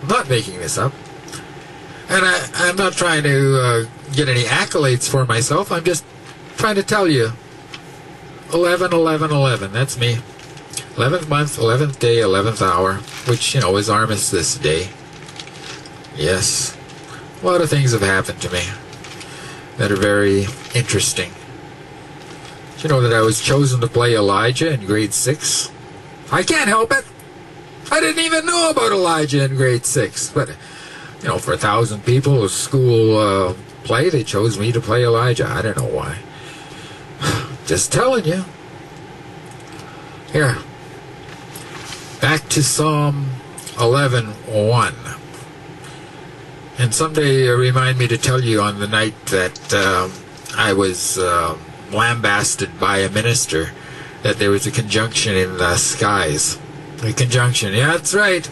I'm not making this up. And I, I'm not trying to uh, get any accolades for myself. I'm just trying to tell you 11, 11, 11. That's me. 11th month, 11th day, 11th hour, which, you know, is Armistice Day. Yes. A lot of things have happened to me that are very interesting. Did you know that I was chosen to play Elijah in grade 6? I can't help it. I didn't even know about Elijah in grade 6, but you know, for a thousand people, a school uh, play, they chose me to play Elijah. I don't know why. Just telling you. Here. Back to Psalm 11 1. And someday uh, remind me to tell you on the night that um, I was uh, lambasted by a minister that there was a conjunction in the skies. A conjunction. Yeah, that's right.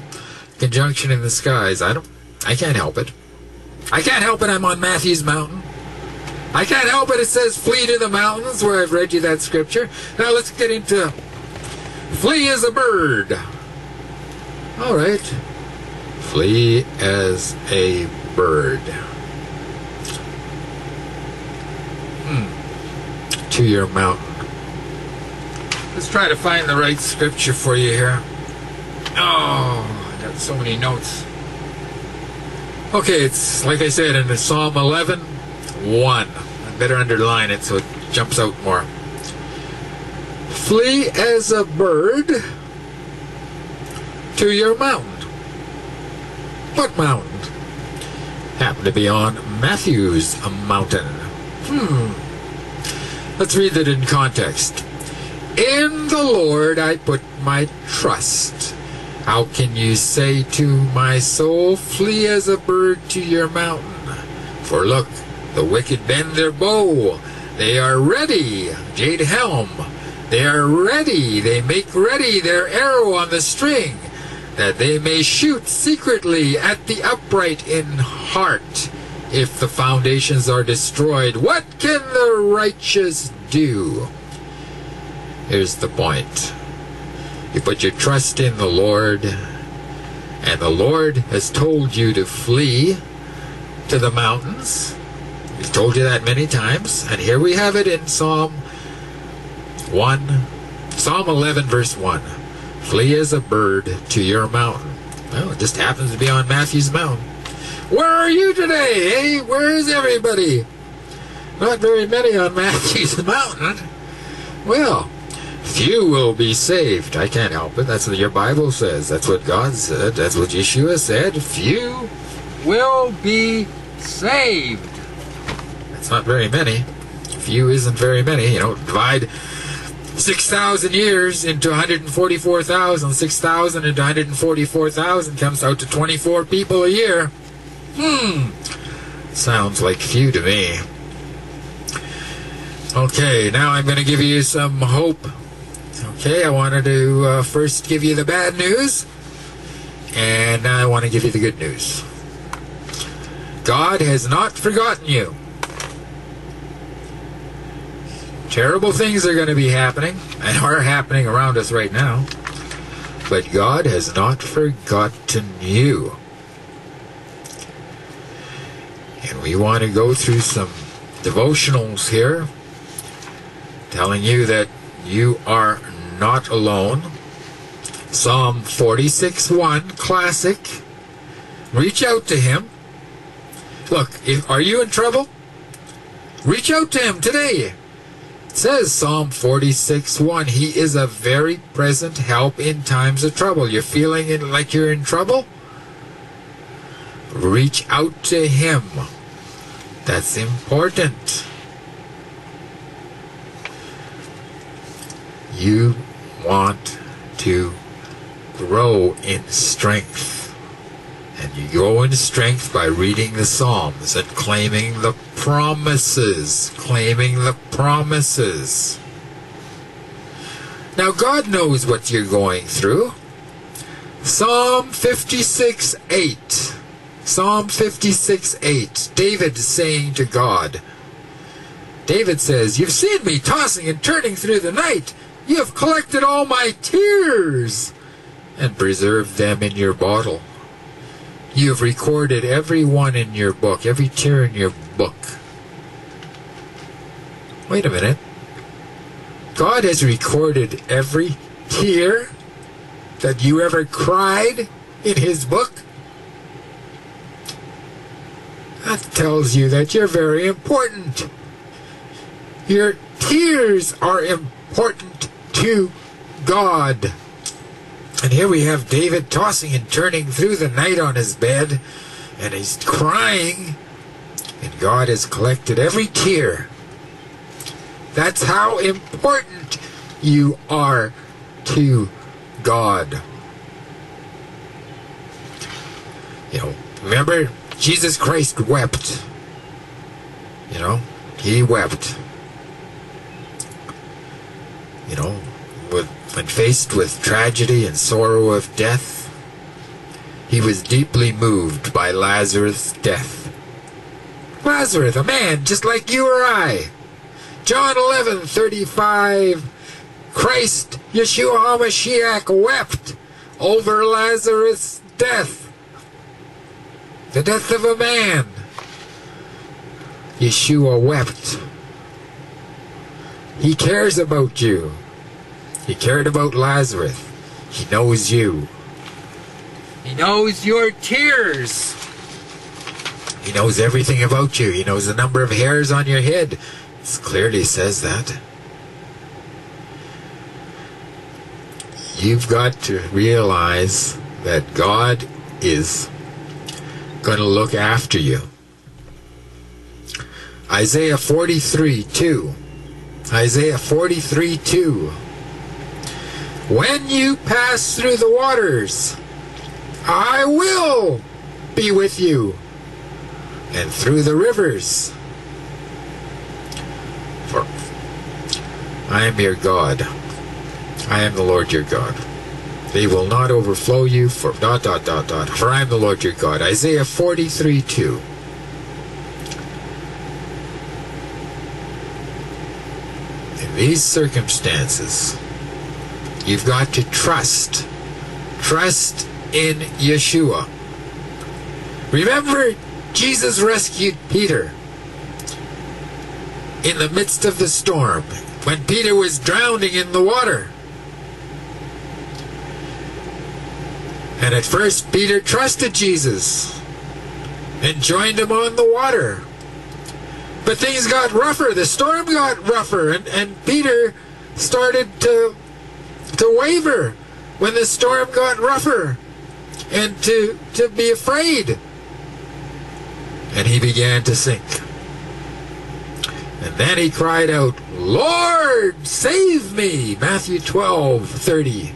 Conjunction in the skies. I don't I can't help it. I can't help it I'm on Matthew's mountain. I can't help it it says flee to the mountains where I've read you that scripture. Now let's get into flee as a bird. All right. Flee as a bird. Hmm. To your mountain. Let's try to find the right scripture for you here. Oh, I got so many notes. Okay, it's like I said in Psalm 11, 1. I better underline it so it jumps out more. Flee as a bird to your mountain. What mountain? Happened to be on Matthew's mountain. Hmm. Let's read that in context. In the Lord I put my trust. How can you say to my soul, Flee as a bird to your mountain? For look, the wicked bend their bow. They are ready. Jade helm. They are ready. They make ready their arrow on the string, that they may shoot secretly at the upright in heart. If the foundations are destroyed, what can the righteous do? Here's the point. You put your trust in the Lord, and the Lord has told you to flee to the mountains. He's told you that many times, and here we have it in Psalm 1, Psalm 11, verse 1. Flee as a bird to your mountain. Well, it just happens to be on Matthew's mountain. Where are you today, eh? Where is everybody? Not very many on Matthew's Mountain. Well, few will be saved. I can't help it. That's what your Bible says. That's what God said. That's what Yeshua said. Few will be saved. That's not very many. Few isn't very many. You know, divide 6,000 years into 144,000. 6,000 into 144,000 comes out to 24 people a year. Hmm. Sounds like few to me. Okay, now I'm going to give you some hope. Okay, I wanted to uh, first give you the bad news, and now I want to give you the good news. God has not forgotten you. Terrible things are going to be happening, and are happening around us right now, but God has not forgotten you. And we want to go through some devotionals here telling you that you are not alone. Psalm 46 1, classic. Reach out to him. Look, if, are you in trouble? Reach out to him today. It says Psalm 46 1, He is a very present help in times of trouble. You're feeling it like you're in trouble? Reach out to him. That's important. You want to grow in strength. And you grow in strength by reading the Psalms and claiming the promises. Claiming the promises. Now, God knows what you're going through. Psalm 56 8. Psalm 56 8. David is saying to God, David says, You've seen me tossing and turning through the night. You have collected all my tears and preserved them in your bottle. You have recorded every one in your book, every tear in your book. Wait a minute. God has recorded every tear that you ever cried in His book? That tells you that you're very important. Your tears are important to God. And here we have David tossing and turning through the night on his bed, and he's crying, and God has collected every tear. That's how important you are to God. You know, remember, Jesus Christ wept. You know, he wept. You know, when faced with tragedy and sorrow of death, he was deeply moved by Lazarus' death. Lazarus, a man just like you or I. John 11, 35. Christ, Yeshua HaMashiach, wept over Lazarus' death. The death of a man. Yeshua wept. He cares about you. He cared about Lazarus. He knows you. He knows your tears. He knows everything about you. He knows the number of hairs on your head. It clearly says that. You've got to realize that God is going to look after you. Isaiah 43 2. Isaiah 43 2. When you pass through the waters, I will be with you. And through the rivers, for I am your God. I am the Lord your God. They will not overflow you for dot dot dot dot. For I am the Lord your God. Isaiah 43 2. In these circumstances, you've got to trust. Trust in Yeshua. Remember, Jesus rescued Peter in the midst of the storm when Peter was drowning in the water. And at first, Peter trusted Jesus. and joined him on the water. But things got rougher. The storm got rougher, and, and Peter started to to waver when the storm got rougher and to to be afraid. And he began to sink. And then he cried out, Lord, save me! Matthew 12, 30.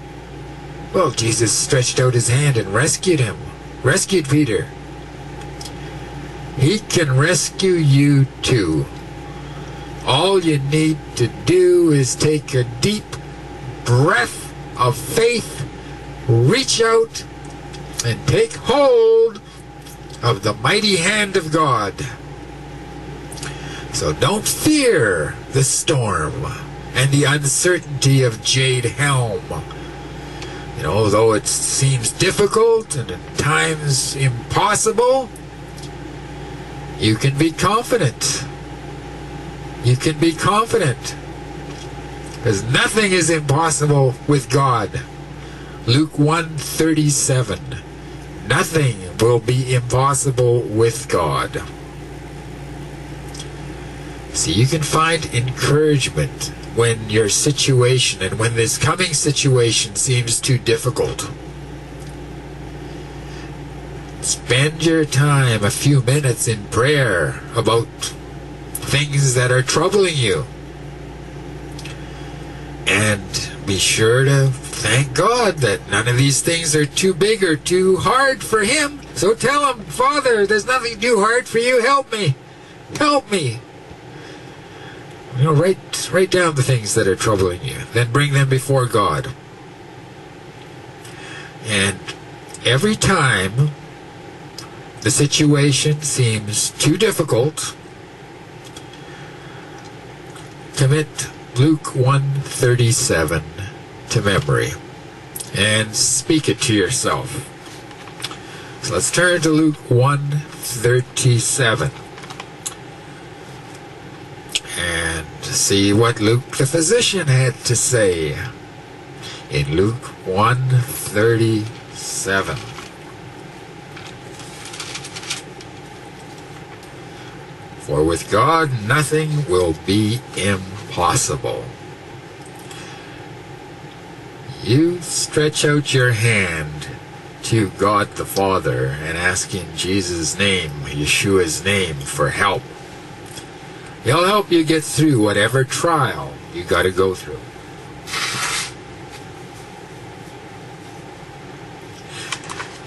Well, Jesus stretched out his hand and rescued him, rescued Peter. He can rescue you too. All you need to do is take a deep breath of faith, reach out, and take hold of the mighty hand of God. So don't fear the storm and the uncertainty of Jade Helm. You know, though it seems difficult and at times impossible, you can be confident. You can be confident. Because nothing is impossible with God. Luke 137. Nothing will be impossible with God. See, you can find encouragement when your situation and when this coming situation seems too difficult. Spend your time a few minutes in prayer about things that are troubling you. And be sure to thank God that none of these things are too big or too hard for Him. So tell Him, Father, there's nothing too hard for you. Help me. Help me. You know, write, write down the things that are troubling you. Then bring them before God. And every time the situation seems too difficult, commit Luke 137 to memory and speak it to yourself. So let's turn to Luke 137 and see what Luke the physician had to say in Luke 137. For with God nothing will be impossible. You stretch out your hand to God the Father and ask in Jesus' name, Yeshua's name, for help. He'll help you get through whatever trial you got to go through.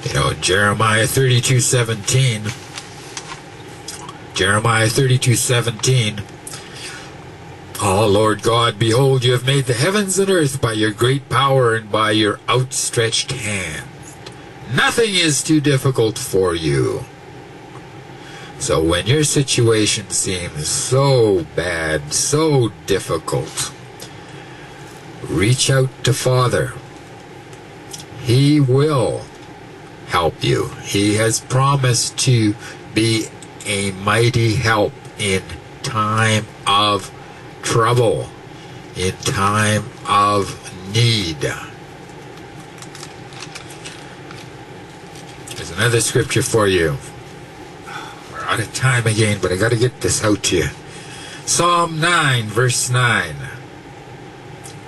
You know, Jeremiah 32 17. Jeremiah 32 17. Oh, Lord God, behold, you have made the heavens and earth by your great power and by your outstretched hand. Nothing is too difficult for you. So when your situation seems so bad, so difficult, reach out to Father. He will help you. He has promised to be a mighty help in time of trouble, in time of need. There's another scripture for you. We're out of time again, but I got to get this out to you. Psalm 9, verse 9.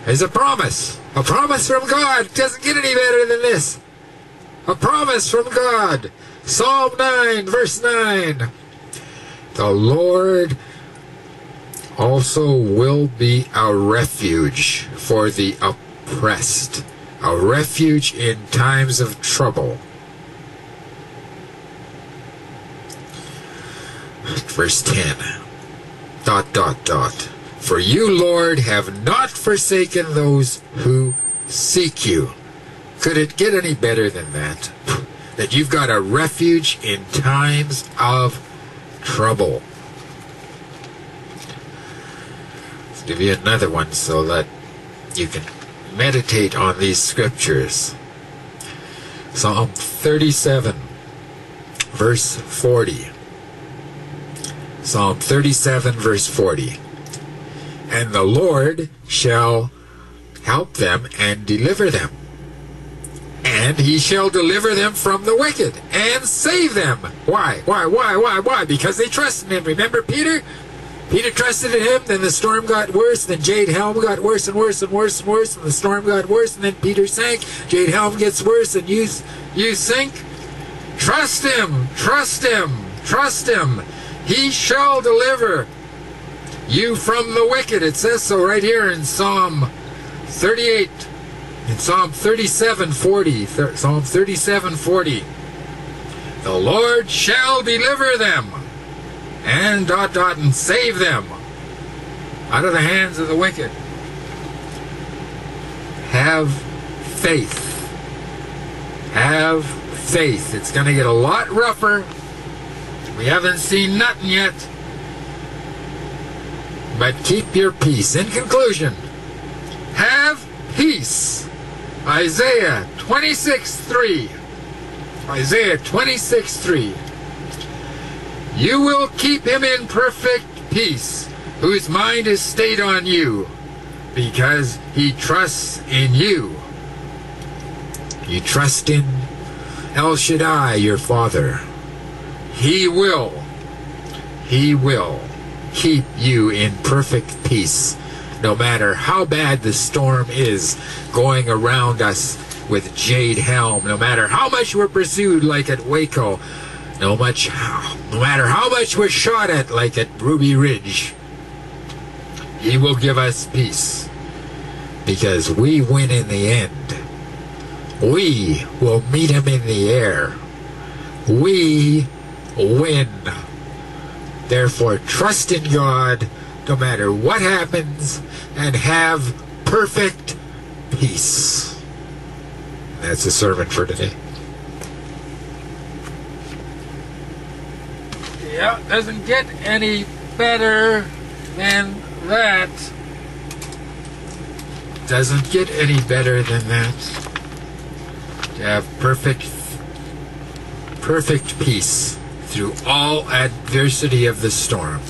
There's a promise. A promise from God. It doesn't get any better than this. A promise from God. Psalm 9, verse 9. The Lord also will be a refuge for the oppressed, a refuge in times of trouble. Verse 10. Dot, dot, dot. For you, Lord, have not forsaken those who seek you. Could it get any better than that? That you've got a refuge in times of trouble. Give you another one so that you can meditate on these scriptures. Psalm 37, verse 40. Psalm 37, verse 40. And the Lord shall help them and deliver them, and he shall deliver them from the wicked and save them. Why? Why? Why? Why? Why? Because they trust in him. Remember Peter? Peter trusted in him, then the storm got worse, then Jade Helm got worse and worse and worse and worse, and the storm got worse, and then Peter sank. Jade Helm gets worse, and you, you sink. Trust him, trust him, trust him. He shall deliver you from the wicked. It says so right here in Psalm 38, in Psalm 37, 40, th- Psalm 37, 40. The Lord shall deliver them and dot dot and save them out of the hands of the wicked. Have faith. Have faith. It's going to get a lot rougher. We haven't seen nothing yet. But keep your peace. In conclusion, have peace. Isaiah 26 3. Isaiah 26 3. You will keep him in perfect peace, whose mind is stayed on you, because he trusts in you. You trust in El Shaddai, your Father. He will, he will keep you in perfect peace, no matter how bad the storm is going around us with Jade Helm, no matter how much we're pursued like at Waco, no much no matter how much we're shot at like at Ruby Ridge. He will give us peace. Because we win in the end. We will meet him in the air. We win. Therefore, trust in God no matter what happens and have perfect peace. That's the sermon for today. Yeah, doesn't get any better than that. Doesn't get any better than that. To have perfect perfect peace through all adversity of the storm.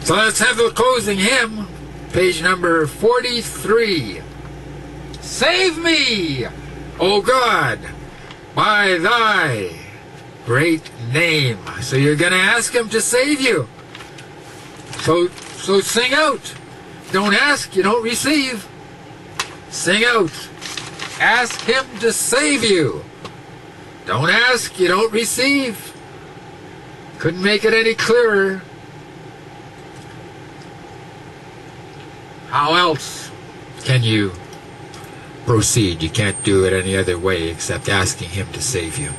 So let's have the closing hymn, page number 43. Save me, O God, by thy great name. So you're going to ask him to save you. So so sing out. Don't ask, you don't receive. Sing out. Ask him to save you. Don't ask, you don't receive. Couldn't make it any clearer. How else can you proceed? You can't do it any other way except asking him to save you.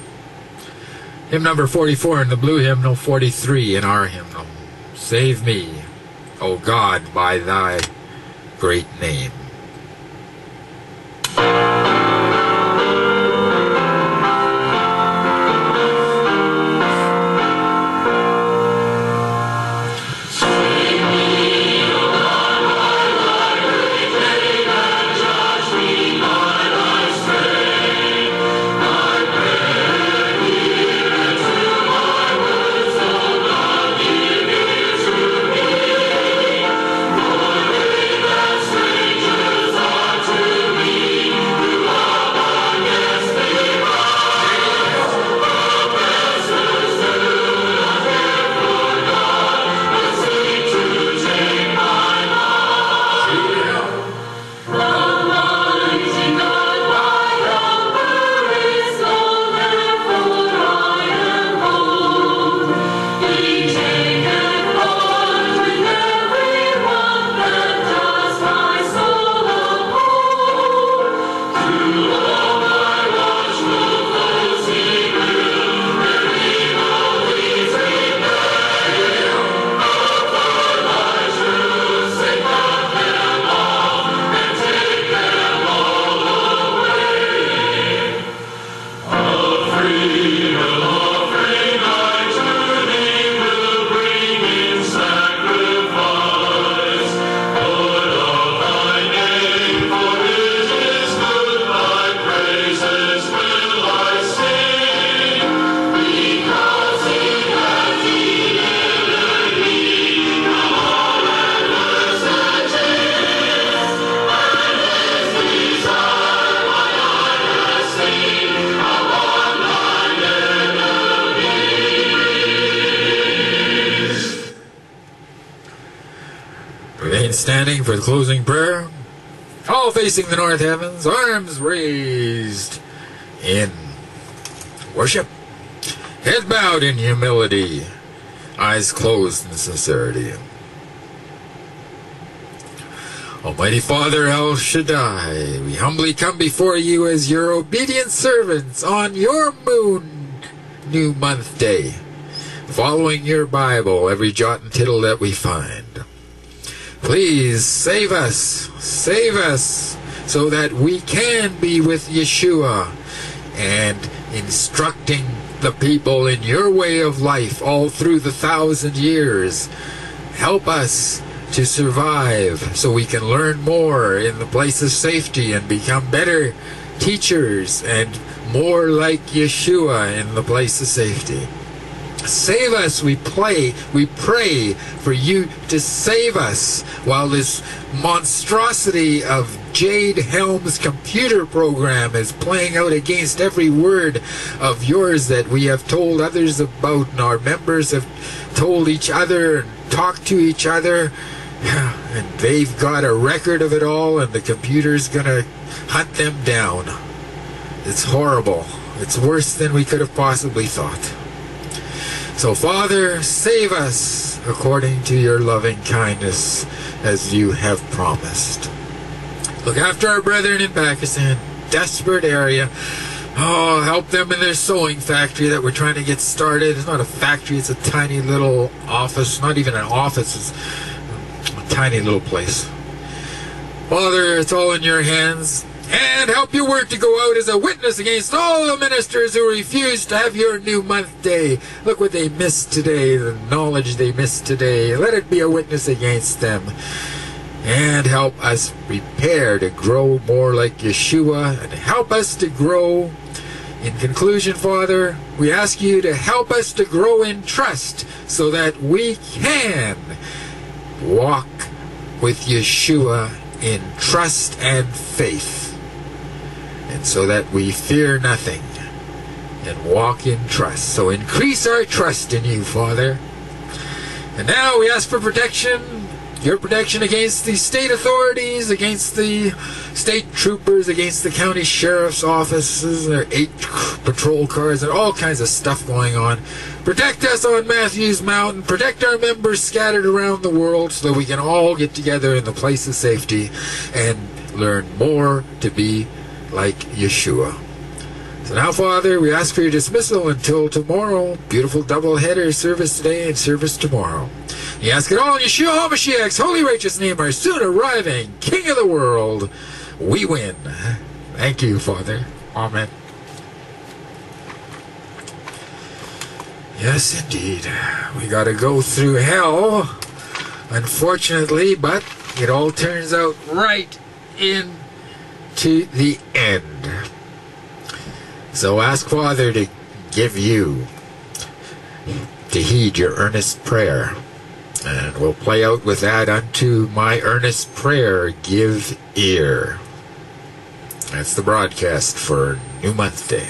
Hymn number 44 in the blue hymnal, 43 in our hymnal. Save me, O God, by thy great name. Facing the north heavens, arms raised in worship. Head bowed in humility, eyes closed in sincerity. Almighty Father El Shaddai, we humbly come before you as your obedient servants on your moon new month day, following your Bible every jot and tittle that we find. Please save us, save us, so that we can be with Yeshua and instructing the people in your way of life all through the thousand years. Help us to survive so we can learn more in the place of safety and become better teachers and more like Yeshua in the place of safety. Save us, we pray, we pray for you to save us while this monstrosity of Jade Helm's computer program is playing out against every word of yours that we have told others about and our members have told each other and talked to each other and they've got a record of it all and the computer's gonna hunt them down. It's horrible. It's worse than we could have possibly thought. So, Father, save us according to your loving kindness as you have promised. Look after our brethren in Pakistan, desperate area. Oh, help them in their sewing factory that we're trying to get started. It's not a factory, it's a tiny little office. Not even an office, it's a tiny little place. Father, it's all in your hands. And help your work to go out as a witness against all the ministers who refuse to have your new month day. Look what they missed today, the knowledge they missed today. Let it be a witness against them. And help us prepare to grow more like Yeshua and help us to grow. In conclusion, Father, we ask you to help us to grow in trust so that we can walk with Yeshua in trust and faith and so that we fear nothing and walk in trust. So increase our trust in you, Father. And now we ask for protection, your protection against the state authorities, against the state troopers, against the county sheriff's offices, their eight patrol cars, and all kinds of stuff going on. Protect us on Matthews Mountain. Protect our members scattered around the world so that we can all get together in the place of safety and learn more to be like Yeshua. So now, Father, we ask for your dismissal until tomorrow. Beautiful double header service today and service tomorrow. Ask it all Yeshua HaMashiach's holy righteous name, our soon arriving King of the world. We win. Thank you, Father. Amen. Yes, indeed. We gotta go through hell, unfortunately, but it all turns out right in to the end. So ask Father to give you, to heed your earnest prayer. And we'll play out with that unto my earnest prayer, give ear. That's the broadcast for New Month Day.